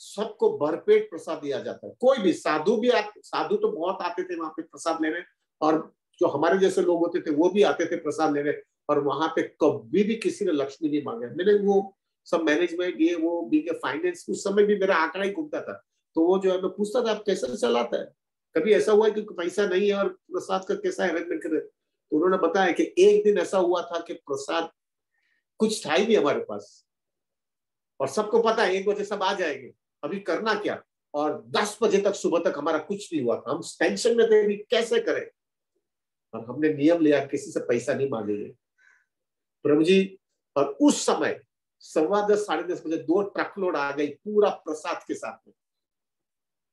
सबको भरपेट प्रसाद दिया जाता है। कोई भी साधु भी आते साधु तो बहुत आते थे वहाँ पे प्रसाद लेने, और जो हमारे जैसे लोग होते थे वो भी आते थे प्रसाद लेने, और वहाँ पे कभी भी किसी ने लक्ष्मी नहीं मांगे। मैंने वो सब मैनेजमेंट ये वो बींग फाइनेंस उस समय भी मेरा आंकड़ा ही घूमता था। तो वो जो है मैं पूछता था, आप कैसे चलाता है? कभी ऐसा हुआ है कि पैसा नहीं है और प्रसाद का कैसा अरेंजमेंट करे? तो उन्होंने बताया कि एक दिन ऐसा हुआ था कि प्रसाद कुछ था ही नहीं हमारे पास। और सबको पता है, एक बजे सब आ जाएँगे। अभी करना क्या? और दस बजे तक, सुबह तक हमारा कुछ नहीं हुआ। हम टेंशन में थे भी कैसे करें? और हमने नियम लिया, किसी से पैसा नहीं मांगेंगे। प्रभु जी, और उस समय सवा दस, साढ़े दस बजे दो ट्रक लोड आ गई पूरा प्रसाद के साथ में।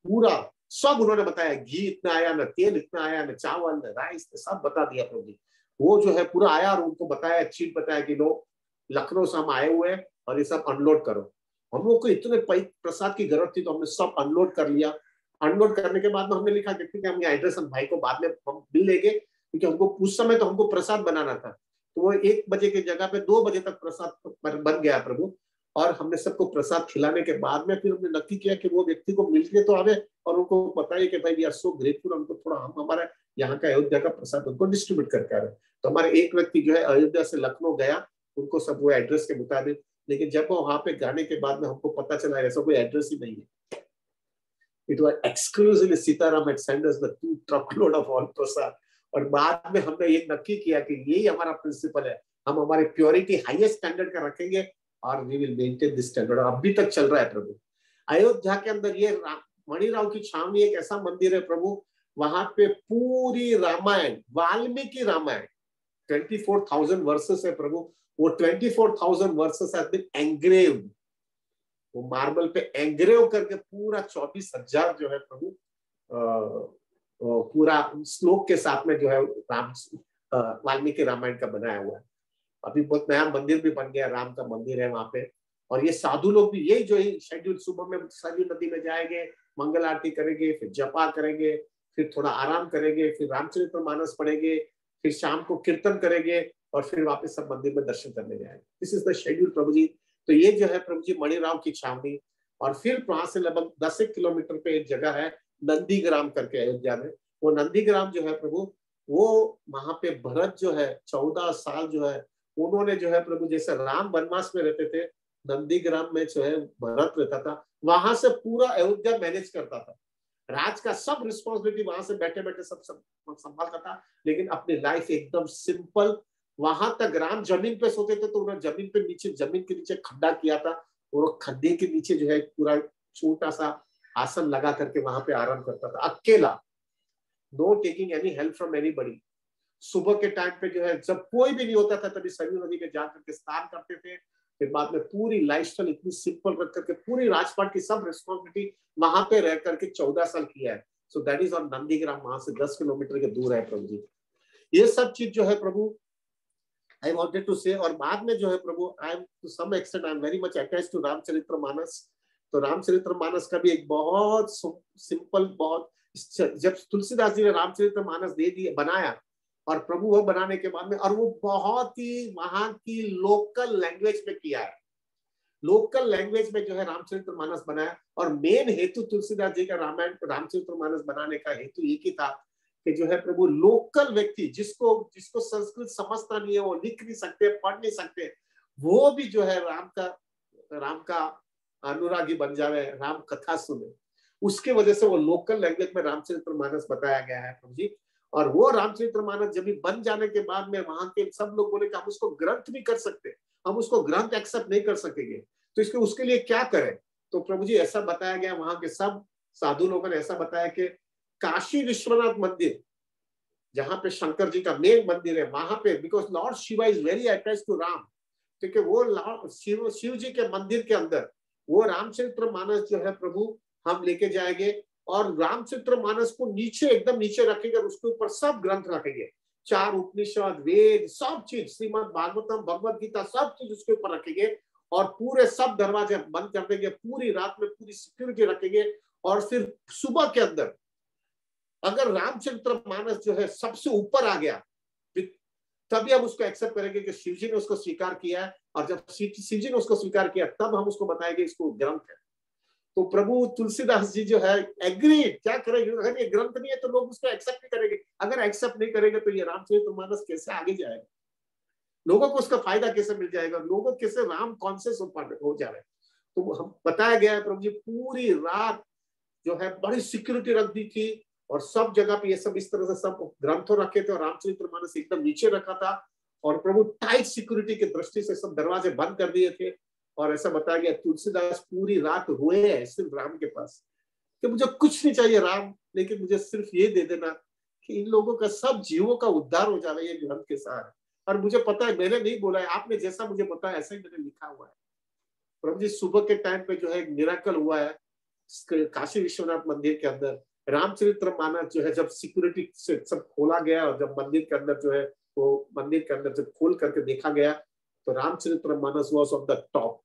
पूरा, सब उन्होंने बताया, घी इतना आया, न तेल इतना आया, न चावल, न राइस सब बता दिया प्रभु जी। वो जो है पूरा आया और उनको बताया, चीट बताया कि लो लखनऊ से हम आए हुए हैं और ये सब अनलोड करो। हम लोग को इतने प्रसाद की ज़रूरत थी तो हमने सब अनलोड कर लिया। अनलोड करने के बाद में हमने लिखा कि ठीक है हम एड्रेस हम भाई को बाद में हम बिल लेंगे, क्योंकि हमको उस समय तो हमको प्रसाद बनाना था। तो वो एक बजे की जगह पे दो बजे तक प्रसाद बन गया प्रभु। और हमने सबको प्रसाद खिलाने के बाद में फिर हमने नक्की किया कि वो व्यक्ति को मिल के तो आवे और उनको बताइए कि भाई वी आर सो ग्रेटफुल हमको थोड़ा हम, हमारा यहाँ का अयोध्या का प्रसाद उनको डिस्ट्रीब्यूट करके आ रहे तो हमारे एक व्यक्ति जो है अयोध्या से लखनऊ गया। उनको सब वो एड्रेस के मुताबिक, लेकिन जब वो वहाँ पे जाने के बाद में हमको पता चला, ऐसा कोई एड्रेस ही नहीं है। It was exclusively Sitaram at senders the two truck load of all prasad और बाद में हमने ये नक्की किया कि यही हमारा प्रिंसिपल है। हम हमारे प्योरिटी हाईएस्ट स्टैंडर्ड का रखेंगे और we will maintain this standard अभी तक चल रहा है प्रभु। अयोध्या के अंदर ये मणिराव की छावनी एक ऐसा मंदिर है प्रभु, वहाँ पे पूरी Ramayana, Valmiki Ramayana twenty four thousand verses है प्रभु। वो twenty four thousand verses have been engraved वो मार्बल पे एंग्रेव करके पूरा चौबीस हज़ार जो है प्रभु पूरा श्लोक के साथ में जो है राम वाल्मीकि रामायण का बनाया हुआ है। अभी बहुत नया मंदिर भी बन गया, राम का मंदिर है वहाँ पे। और ये साधु लोग भी यही जो है शेड्यूल सुबह में सरयू नदी में जाएँगे, मंगल आरती करेंगे, फिर जपा करेंगे, फिर थोड़ा आराम करेंगे, फिर रामचरित्र मानस पढ़ेंगे, फिर शाम को कीर्तन करेंगे। और फिर वापस सब मंदिर में दर्शन करने जाएँगे। दिस इज़ द शेड्यूल प्रभु जी तो ये जो है प्रभु जी मणिराव की छावनी, और फिर वहाँ से लगभग दस एक किलोमीटर पे एक जगह है, नंदीग्राम करके अयोध्या में। वो नंदीग्राम जो है प्रभु, वो वहाँ पे भरत जो है, चौदह साल जो है, उन्होंने जो है प्रभु, जैसे राम वनवास में रहते थे, नंदीग्राम में जो है भरत रहता था। वहाँ से पूरा अयोध्या मैनेज करता था। राज का सब रिस्पॉन्सिबिलिटी वहाँ से बैठे बैठे सब संभालता था, लेकिन अपनी लाइफ एकदम सिंपल वहाँ तक राम ज़मीन पे सोते थे तो उन्होंने ज़मीन पे नीचे, ज़मीन के नीचे खड्डा किया था और खड्डे के नीचे जो है पूरा छोटा सा आसन लगा करके वहाँ पे आराम करता था। अकेला no taking any help from anybody सुबह के टाइम पे जो है, जब कोई भी नहीं होता था, तभी सरयू नदी पे जा करके स्नान करते थे। फिर बाद में पूरी लाइफस्टाइल इतनी सिंपल रख करके, पूरी राजपाट की सब रिस्पॉन्सिबिलिटी वहाँ पे रह करके चौदह साल किया है। So that is on Nandigram वहाँ से दस किलोमीटर के दूर है प्रभु जी। ये सब चीज़ जो है प्रभु आई वॉन्टेड टू से और बाद में जो है प्रभु I am to some extent I am very much attach to Ramcharitmanas तो रामचरित्र मानस का भी एक बहुत सिंपल बहुत जब तुलसीदास जी ने रामचरित्र मानस दे दिया बनाया, और प्रभु वो बनाने के बाद में, और वो बहुत ही वहाँ की लोकल लैंग्वेज में किया है। लोकल लैंग्वेज में जो है रामचरित्र मानस बनाया, और मेन हेतु तुलसीदास जी का रामायण रामचरित्र मानस बनाने का हेतु एक ही था। कि जो है प्रभु, लोकल व्यक्ति जिसको जिसको संस्कृत समझता नहीं है, वो लिख नहीं सकते, पढ़ नहीं सकते, वो भी जो है राम का राम का अनुरागी बन जावे, राम कथा सुने। उसके वजह से वो लोकल लैंग्वेज में रामचरित्र मानस बताया गया है प्रभु जी। और वो रामचरित्र मानस जब बन जाने के बाद में वहाँ के सब लोग बोले कि हम उसको ग्रंथ भी कर सकते, हम उसको ग्रंथ एक्सेप्ट नहीं कर सकेंगे तो इसके, उसके लिए क्या करें? तो प्रभु जी ऐसा बताया गया, वहाँ के सब साधु लोगों ने ऐसा बताया कि काशी विश्वनाथ मंदिर, जहाँ पे शंकर जी का मेन मंदिर है, वहाँ पे because lord Shiva is very attach to Ram क्योंकि वो शिव शिव जी के मंदिर के अंदर, वो रामचरित्र मानस जो है प्रभु, हम लेके जाएँगे, और रामचरित्र मानस को नीचे, एकदम नीचे रखेंगे और उसके ऊपर सब ग्रंथ रखेंगे। चार उपनिषद, वेद, सब चीज़, श्रीमद भागवतम भगवत गीता, सब चीज़ उसके ऊपर रखेंगे, और पूरे सब दरवाजे बंद कर देंगे, पूरी रात में पूरी सिक्योरिटी रखेंगे, और फिर सुबह के अंदर अगर रामचरित्र मानस जो है सबसे ऊपर आ गया तभी हम उसको एक्सेप्ट करेंगे कि शिव जी ने उसको स्वीकार किया है, और जब शिव जी ने उसको स्वीकार किया, तब हम उसको बताएँगे इसको ग्रंथ है। तो प्रभु तुलसीदास जी जो है एग्री क्या करेंगे अगर ये ग्रंथ नहीं है तो लोग उसको एक्सेप्ट नहीं करेंगे। अगर एक्सेप्ट नहीं करेंगे तो ये रामचरित्र मानस कैसे आगे जाएगा? लोगों को उसका फ़ायदा कैसे मिल जाएगा? लोगों कैसे राम कॉन्सियस हो जा रहे हैं? तो हम, बताया गया है प्रभु जी, पूरी रात जो है, बड़ी सिक्योरिटी रख दी थी। और सब जगह पे ये सब इस तरह से सब ग्रंथों रखे थे और रामचरित्र मानस एकदम नीचे रखा था और प्रभु टाइट सिक्योरिटी की दृष्टि से सब दरवाजे बंद कर दिए थे और ऐसा बताया गया, तुलसीदास पूरी रात हुए है सिर्फ़ राम के पास। कि मुझे कुछ नहीं चाहिए राम, लेकिन मुझे सिर्फ़ ये दे देना कि इन लोगों का सब जीवों का उद्धार हो जाए ये ग्रंथ के साथ और मुझे पता है, मैंने नहीं बोला है, आपने जैसा मुझे बताया, ऐसा ही मैंने लिखा हुआ है। प्रभु जी, सुबह के टाइम पे जो है निराकल हुआ है, काशी विश्वनाथ मंदिर के अंदर। रामचरित्र मानस जो है, जब सिक्योरिटी से सब खोला गया और जब मंदिर के अंदर जो है, वो मंदिर के अंदर जब खोल करके देखा गया तो Ramcharitmanas was of the top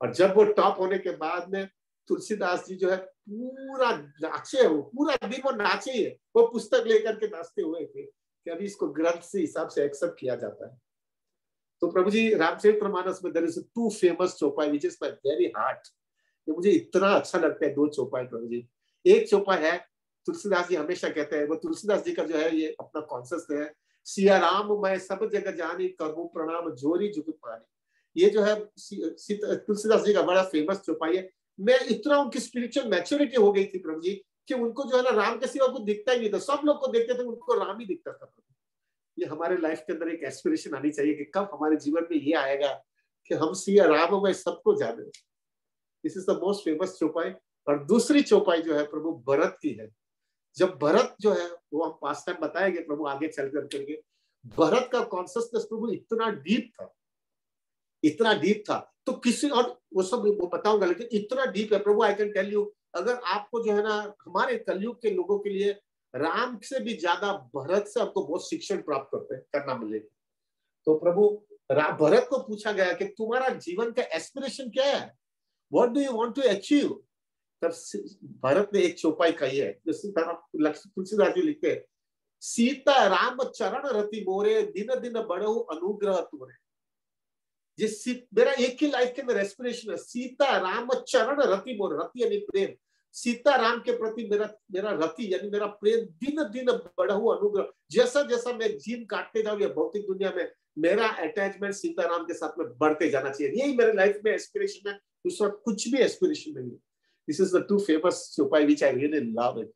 और जब वो टॉप होने के बाद में तुलसीदास जी जो है, पूरा नाचे हो पूरा दिन वो नाचे है, वो पुस्तक लेकर के नाचते हुए थे कि अभी इसको ग्रंथ से हिसाब से एक्सेप्ट किया जाता है। तो प्रभु जी, रामचरित्र मानस में दर is two famous chaupai which is my very heart ये मुझे इतना अच्छा लगता है, दो चौपाई प्रभु जी। एक चौपाई है, तुलसीदास जी हमेशा कहते हैं, वो तुलसीदास जी का जो है, ये अपना कॉन्सेप्ट है सिया राम मैं सब जगह जानी करूँ, प्रणाम जोरी जुग पानी ये जो है तुलसीदास जी का बड़ा फ़ेमस चौपाई है। मैं इतना उनकी स्पिरिचुअल मैच्योरिटी हो गई थी, प्रभु जी, कि उनको जो है ना, राम के सिवा कुछ दिखता ही नहीं था। सब लोग को देखते थे, उनको राम ही दिखता था। ये हमारे लाइफ के अंदर एक एस्पिरेशन आनी चाहिए कि कब हमारे जीवन में ये आएगा कि हम सिया, राम में सबको जाने। This is the most famous chaupai. और दूसरी चौपाई जो है प्रभु भरत की है। जब भरत जो है, वो हम पास टाइम बताएँगे, प्रभु आगे चल कर करके भरत का कॉन्सियसनेस प्रभु इतना डीप था। इतना डीप था। तो किसी और, वो सब वो बताऊँगा, लेकिन इतना डीप है। प्रभु आई कैन टेल यू अगर आपको जो है ना, हमारे कलयुग के लोगों के लिए राम से भी ज़्यादा भरत से आपको बहुत शिक्षण प्राप्त करते, करना मिलेगा। तो प्रभु भरत को पूछा गया कि तुम्हारा जीवन का एस्पिरेशन क्या है? What do you want to achieve तब भरत ने एक चौपाई कही है तुलसीदास जी लिखते हैं सीता राम चरण रति मोरे, दिन दिन बढ़ो अनुग्रह तुमरे जिस मेरा एक ही लाइफ के अंदर एस्पिरेशन है, सीता राम चरण रति मोर, रति यानी प्रेम। सीता राम के प्रति मेरा मेरा रति यानी मेरा प्रेम दिन दिन बढ़ा अनुग्रह। जैसा जैसा मैं जीन काटते जाऊँ या भौतिक दुनिया में, मेरा अटैचमेंट सीता राम के साथ में बढ़ते जाना चाहिए। यही मेरे लाइफ में एस्पिरेशन है, दूसरा कुछ भी एस्पिरेशन नहीं है। This is the two famous chaupai which I really love it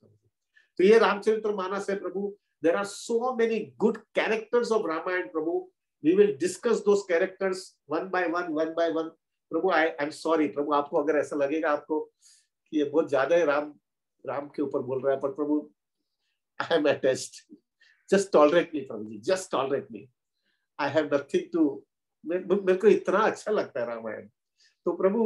तो ये रामचरित्र मानस है प्रभु there are so many good characters of Ramayana Prabhu we will discuss those characters one by one one by one Prabhu I I am sorry प्रभु आपको अगर ऐसा लगेगा आपको कि ये बहुत ज़्यादा है राम राम के ऊपर बोल रहा है, पर प्रभु I am attached just tolerate me Prabhu ji just tolerate me I have nothing to मेरे को इतना अच्छा लगता है रामायण। तो प्रभु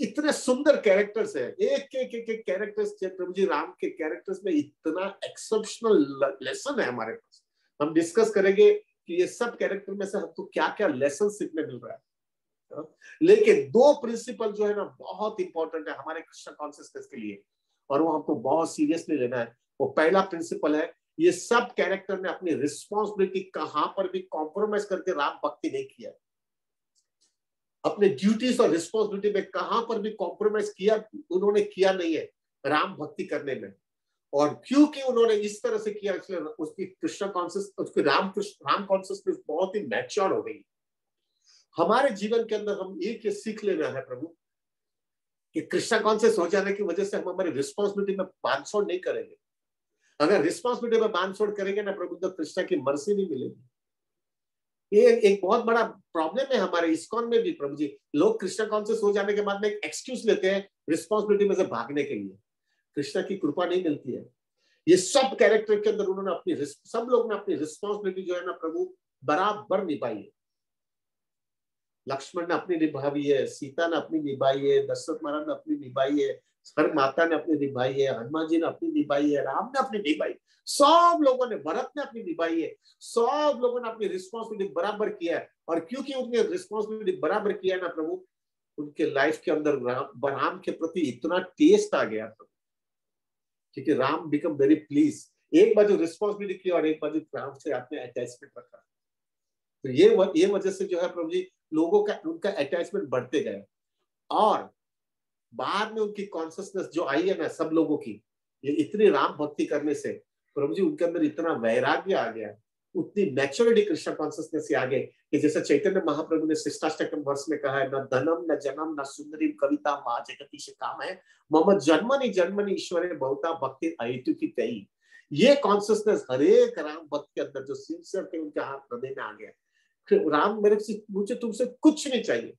इतने सुंदर कैरेक्टर्स है। एक एक एक एक कैरेक्टर्स प्रभु जी राम के कैरेक्टर्स में इतना एक्सेप्शनल लेसन है हमारे पास। हम डिस्कस करेंगे कि ये सब कैरेक्टर में से हमको क्या क्या लेसन सीखने मिल रहा है। लेकिन दो प्रिंसिपल जो है ना, बहुत इंपॉर्टेंट है हमारे क्रिश्चियन कॉन्सियसनेस के लिए। और वो हमको बहुत सीरियसली लेना है। वो पहला प्रिंसिपल है। ये सब कैरेक्टर ने अपनी रिस्पॉन्सिबिलिटी कहाँ पर भी कॉम्प्रोमाइज करके राम भक्ति नहीं किया अपने ड्यूटीज़ और रिस्पॉन्सिबिलिटी में कहाँ पर भी कॉम्प्रोमाइज किया, उन्होंने किया नहीं है, राम भक्ति करने में। और क्योंकि उन्होंने इस तरह से किया, इसलिए उसकी कृष्ण कॉन्सियस उसकी राम कृष्ण, राम कॉन्सियसनेस बहुत ही मैच्योर हो गई। हमारे जीवन के अंदर हम एक ये सीख लेना है प्रभु, कि कृष्णा कॉन्सियस हो जाने की वजह से हम हमारी रिस्पॉन्सिबिलिटी में बांधछोड़ नहीं करेंगे। अगर रिस्पॉन्सिबिलिटी में बांधछोड़ करेंगे ना प्रभु तो कृष्णा की मर्सी नहीं मिलेगी। ये एक बहुत बड़ा प्रॉब्लम है हमारे इस्कॉन में भी, प्रभु जी। लोग कृष्णा कॉन्सियस हो जाने के बाद में एक एक्सक्यूज लेते हैं रिस्पॉन्सिबिलिटी में से भागने के लिए। कृष्णा की कृपा नहीं मिलती है। ये सब कैरेक्टर के अंदर उन्होंने अपनी सब लोग ने अपनी रिस्पॉन्सिबिलिटी जो है ना प्रभु, बराबर निभाई है। लक्ष्मण ने अपनी निभाई है, सीता ने अपनी निभाई है, दशरथ महाराज ने अपनी निभाई है हर माता ने अपनी निभाई है, हनुमान जी ने अपनी निभाई है, राम ने अपनी निभाई। सब लोगों ने, भरत ने अपनी निभाई है। सब लोगों ने अपनी रिस्पॉन्सिबिलिटी बराबर किया है। और क्योंकि उनने रिस्पॉन्सिबिलिटी बराबर किया है ना प्रभु, उनके लाइफ के अंदर राम राम के प्रति इतना टेस्ट आ गया प्रभु क्योंकि राम बिकम वेरी प्लीज़ एक बाजू रिस्पॉन्सिबिलिटी की और एक बाजू राम से आपने अटैचमेंट रखा। तो ये ये वजह से जो है प्रभु जी, लोगों का, उनका अटैचमेंट बढ़ते गए और बाद में उनकी कॉन्सियसनेस जो आई है ना, सब लोगों की, ये इतनी राम भक्ति करने से, प्रभु जी, उनके अंदर इतना वैराग्य आ गया, उतनी नेचुरलिटी कृष्ण कॉन्सियसनेस आ गए, कि जैसे चैतन्य महाप्रभु ने शिष्टाष्टकम वर्ष में कहा है, न धनम, न जन्म, न सुंदरी कविता माँ जगती से काम है मोहम्मद जन्मनी जन्मनी ईश्वर बहुता भक्ति अहितु की तई ये कॉन्सियसनेस हरेक राम भक्त के अंदर जो सिंसियर थे, उनके हाथ हृदय में आ गया। राम मेरे से मुझे तुमसे कुछ नहीं चाहिए।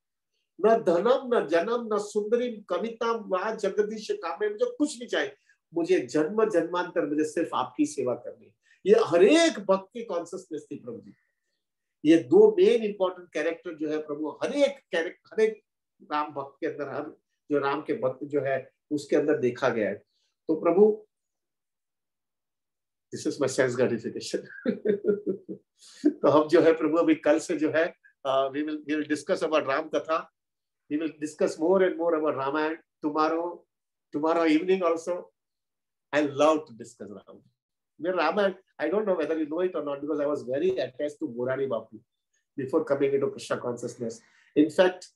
न धनम, न जन्म, न सुंदरी कविता वह, जगदीश, काम, मुझे कुछ नहीं चाहिए। मुझे जन्म, जन्मांतर, मुझे सिर्फ़ आपकी सेवा करनी है। ये हरेक भक्त की कॉन्सियसनेस थी प्रभु जी। ये दो मेन इंपॉर्टेंट कैरेक्टर जो है प्रभु हरेक कैरेक्टर हरेक राम भक्त के अंदर, हर जो राम के भक्त जो है, उसके अंदर देखा गया है। तो प्रभु this is my sense gratification तो हम जो है प्रभु, अभी कल से जो है we will we will discuss about Ram katha. We will discuss more and more about Ramayan tomorrow tomorrow evening also I love to discuss Ram मेरा Ramayan I don't know whether you know it or not because I was very attached to Morari Bapu before coming into Krishna consciousness in fact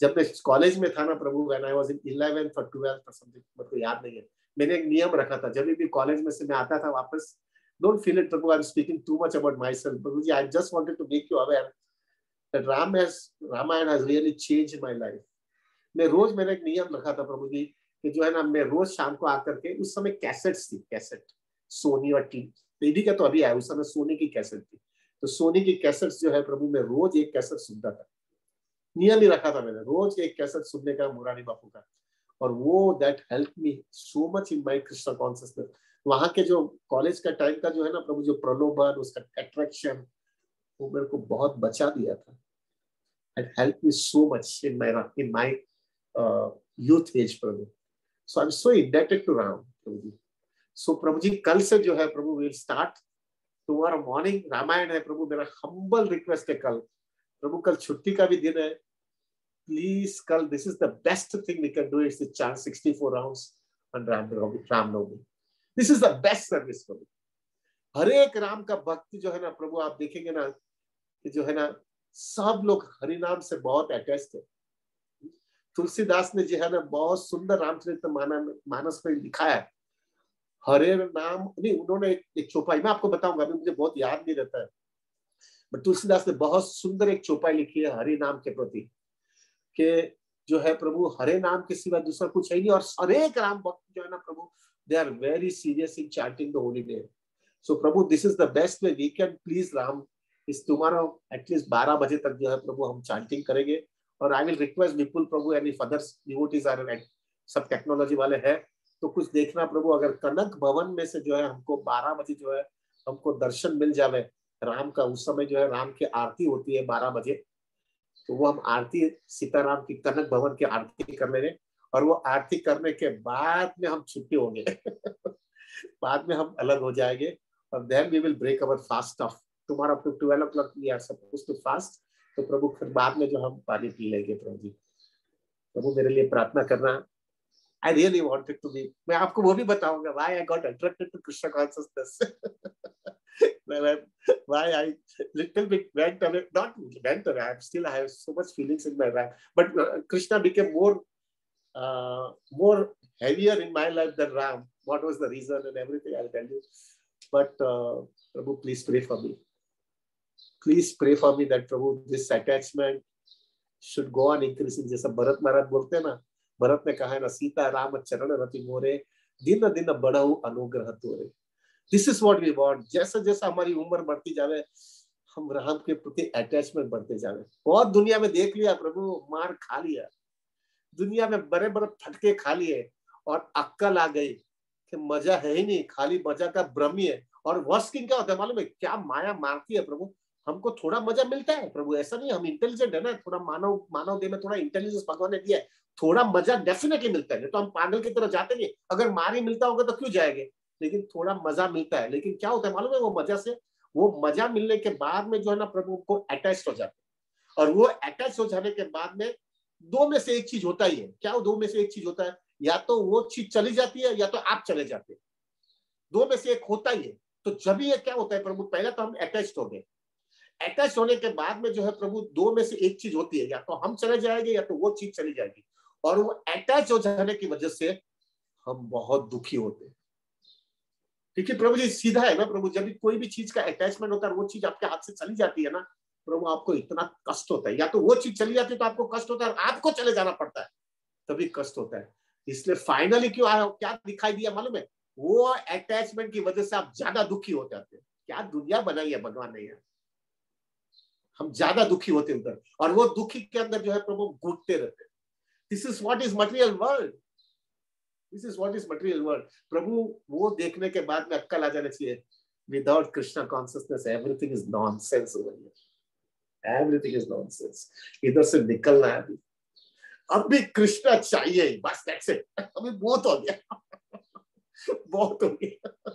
जब मैं कॉलेज में था ना प्रभु when I was in 11th और 12th और समथिंग मेरे को याद नहीं है मैंने एक नियम रखा था जब भी कॉलेज में से मैं आता था वापस Don't feel it, Prabhu. I'm speaking too much about myself. Prabhuji, I just wanted to make you aware that Ram has, Ramayana has really changed my life. मैं रोज मैंने एक नियम रखा था प्रभु जी कि जो है ना मैं रोज शाम को आकर के उस समय कैसेट्स थी कैसेट सोनी और टी टीवी का तो अभी आया उस समय सोनी की कैसेट थी। तो सोनी की कैसेट्स जो है प्रभु मैं रोज एक कैसेट सुनता था। नियम ही रखा था मैंने रोज एक कैसेट सुनने का मुरारी बापू का। और वो that help me so much in my Krishna consciousness वहाँ के जो कॉलेज का टाइम का जो है ना प्रभु जो प्रलोभन उसका अट्रैक्शन वो मेरे को बहुत बचा दिया था। And help me so much in my in my youth age पर so I am so indebted to Ram Prabhu ji. So प्रभु जी, कल से जो है प्रभु will start tomorrow morning Ramayana है प्रभु, मेरा हम्बल रिक्वेस्ट है कल। प्रभु, कल छुट्टी का भी दिन है। प्लीज़ कल this is the best thing we can do it's the चार 64 rounds on Ram Ram Navami this is the best service हर एक राम का भक्त जो है ना, प्रभु, आप देखेंगे ना कि जो है ना, सब लोग हरि नाम से बहुत अटैच थे। तुलसीदास ने जो है ना, बहुत सुंदर रामचरित मानस में लिखा है। हरे नाम, नहीं, उन्होंने एक चौपाई, मैं आपको बताऊँगा, अभी मुझे बहुत याद नहीं रहता है। बट तुलसीदास ने बहुत सुंदर एक चौपाई लिखी है हरे नाम के प्रति, के जो है प्रभु हरे नाम के सिवा दूसरा कुछ है नहीं, और हरेक राम भक्त जो है ना, प्रभु they are very serious in charting the holy name so Prabhu this is the best way we can please Ram is tomorrow at least 12 बजे तक जो है प्रभु हम चैंटिंग करेंगे। और I will request Vipul Prabhu and if others devotees are सब टेक्नोलॉजी वाले हैं तो कुछ देखना प्रभु, अगर कनक भवन में से जो है हमको 12 बजे जो है हमको दर्शन मिल जावे, राम का उस समय जो है राम की आरती होती है 12 बजे तो वो हम आरती, सीताराम की कनक भवन की आरती कर लेंगे। और वो आरती करने के बाद में हम छुट्टी होंगे। बाद में हम अलग हो जाएँगे। और then we will break our fast of tomorrow to twelve o'clock we are suppose to fast तो प्रभु फिर बाद में जो हम पानी पी लेंगे प्रभु जी प्रभु मेरे लिए प्रार्थना करना I really wanted to be. मैं आपको वो भी बताऊँगा why I got attracted to Krishna consciousness. why I little bit went away, not went away. I'm still I have so much feelings in my life, but uh, Krishna became more, uh, more heavier in my life than Ram. What was the reason and everything? I'll tell you. But uh, Prabhu, please pray for me. Please pray for me that Prabhu, this attachment should go on increasing. जैसा भरत महाराज बोलते हैं ना भरत ने कहा है ना सीता राम चरण रति मोरे दिन दिन बढ़ाऊ अनुग्रह तोरे. This is what we want जैसा जैसा हमारी उम्र बढ़ती जावे हम राम के प्रति अटैचमेंट बढ़ते जावे। बहुत दुनिया में देख लिया प्रभु मार खा लिया। दुनिया में बड़े बड़े फटके खा लिए और अक्कल आ गई कि मज़ा है ही नहीं। खाली मज़ा का भ्रम ही है। और वर्स्किंग क्या होता है मालूम है? क्या माया मारती है प्रभु? हमको थोड़ा मज़ा मिलता है, प्रभु, ऐसा नहीं हम इंटेलिजेंट है ना, थोड़ा मानव मानव देह में थोड़ा इंटेलिजेंस भगवान ने दिया है, थोड़ा मज़ा डेफिनेटली मिलता है तो हम पागल की तरह जाते नहीं, अगर मार ही मिलता होगा तो क्यों जाएँगे? लेकिन थोड़ा मज़ा मिलता है, लेकिन क्या होता है मालूम है वो मज़ा से? वो मज़ा मिलने के बाद में जो है ना प्रभु को अटैच हो जाते हैं। और वो अटैच हो जाने के बाद में दो में से एक चीज़ होता ही है। क्या दो में से एक चीज़ होता है? या तो वो चीज़ चली जाती है, या तो आप चले जाते हैं। दो में से एक होता ही है। तो जब ये क्या होता है प्रभु, पहले तो हम अटैच हो गए। अटैच होने के बाद में जो है प्रभु, दो में से एक चीज़ होती है, या तो हम चले जाएँगे, या तो वो चीज़ चली जाएगी। और वो अटैच हो जाने की वजह से हम बहुत दुखी होते हैं। ठीक है प्रभु जी, सीधा है ना प्रभु, जब भी कोई भी चीज़ का अटैचमेंट होता है, वो चीज़ आपके हाथ से चली जाती है ना, प्रभु आपको इतना कष्ट होता है। या तो वो चीज़ चली जाती है तो आपको कष्ट होता है आपको चले जाना पड़ता है, तभी कष्ट होता है। इसलिए फाइनली क्यों आया, क्या दिखाई दिया मालूम है? वो अटैचमेंट की वजह से आप ज़्यादा दुखी हो जाते हैं। क्या दुनिया बनाई है, भगवान ने यार हम ज़्यादा दुखी होते उधर और वो दुखी के अंदर जो है प्रभु घुटते रहते this is what is material world this is what is material world प्रभु वो देखने के बाद में अक्कल आ जाना चाहिए without Krishna consciousness everything is over here everything is nonsense इधर से निकलना है अभी। अब भी कृष्णा चाहिए बस दैट्स इट अभी बहुत हो गया। बहुत हो गया।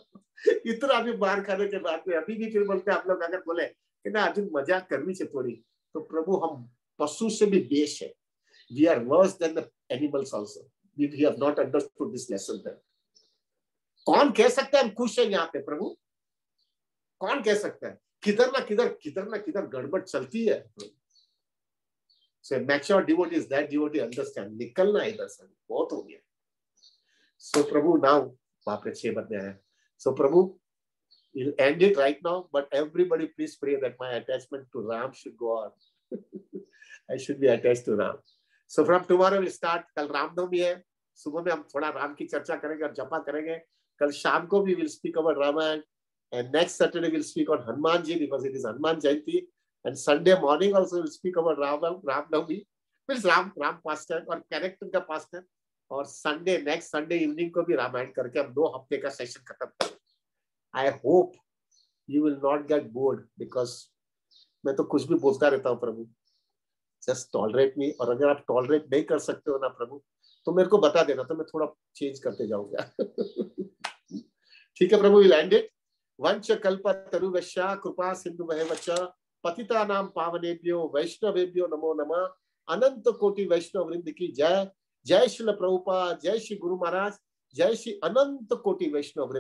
इतना अभी मार खाने के बाद में, अभी भी फिर बोलते हैं, आप लोग अगर बोले कि अर्जुन मज़ाक करनी चाहिए थोड़ी। तो प्रभु हम पशु से भी बेश है। We are worse than the animals also. We, we have not understood this lesson कौन कह सकता है हम खुश हैं यहाँ पे प्रभु? कौन कह सकता है? किधर ना किधर किधर ना किधर गड़बड़ चलती है। So mature devotee is that devotee understand निकलना इधर से बहुत हो गया। So प्रभु now वहाँ पे छह बदले आया। So प्रभु we'll end it right now but everybody please pray that my attachment to ram should go on i should be attached to ram so from tomorrow will start कल रामनवमी है सुबह में हम थोड़ा राम की चर्चा करेंगे और जपा करेंगे कल शाम को भी will speak about Ramayana and next Saturday we'll speak on Hanuman Ji because it is Hanuman Jayanti and Sunday morning also we'll speak about Ram Ram Navami means Ram Ram pastime और character का pastime और Sunday next Sunday evening को भी रामायण करके हम दो हफ़्ते का सेशन खत्म करें I hope you will not get bored because मैं तो कुछ भी बोलता रहता हूँ प्रभु। जस्ट टॉलरेट मी और अगर आप टॉलरेट नहीं कर सकते हो ना प्रभु तो मेरे को बता देना तो मैं थोड़ा चेंज करते जाऊँगा। ठीक है प्रभु वंश कल्प तरुवश्या कृपा सिंधु वच पतिता नाम पावनेभ्यो, वैष्णवेभ्यो नमो नमः। अनंत कोटि वैष्णव वृंद की जय। जय श्री प्रभुपा जय श्री गुरु महाराज, जय श्री अनंत कोटि वैष्णव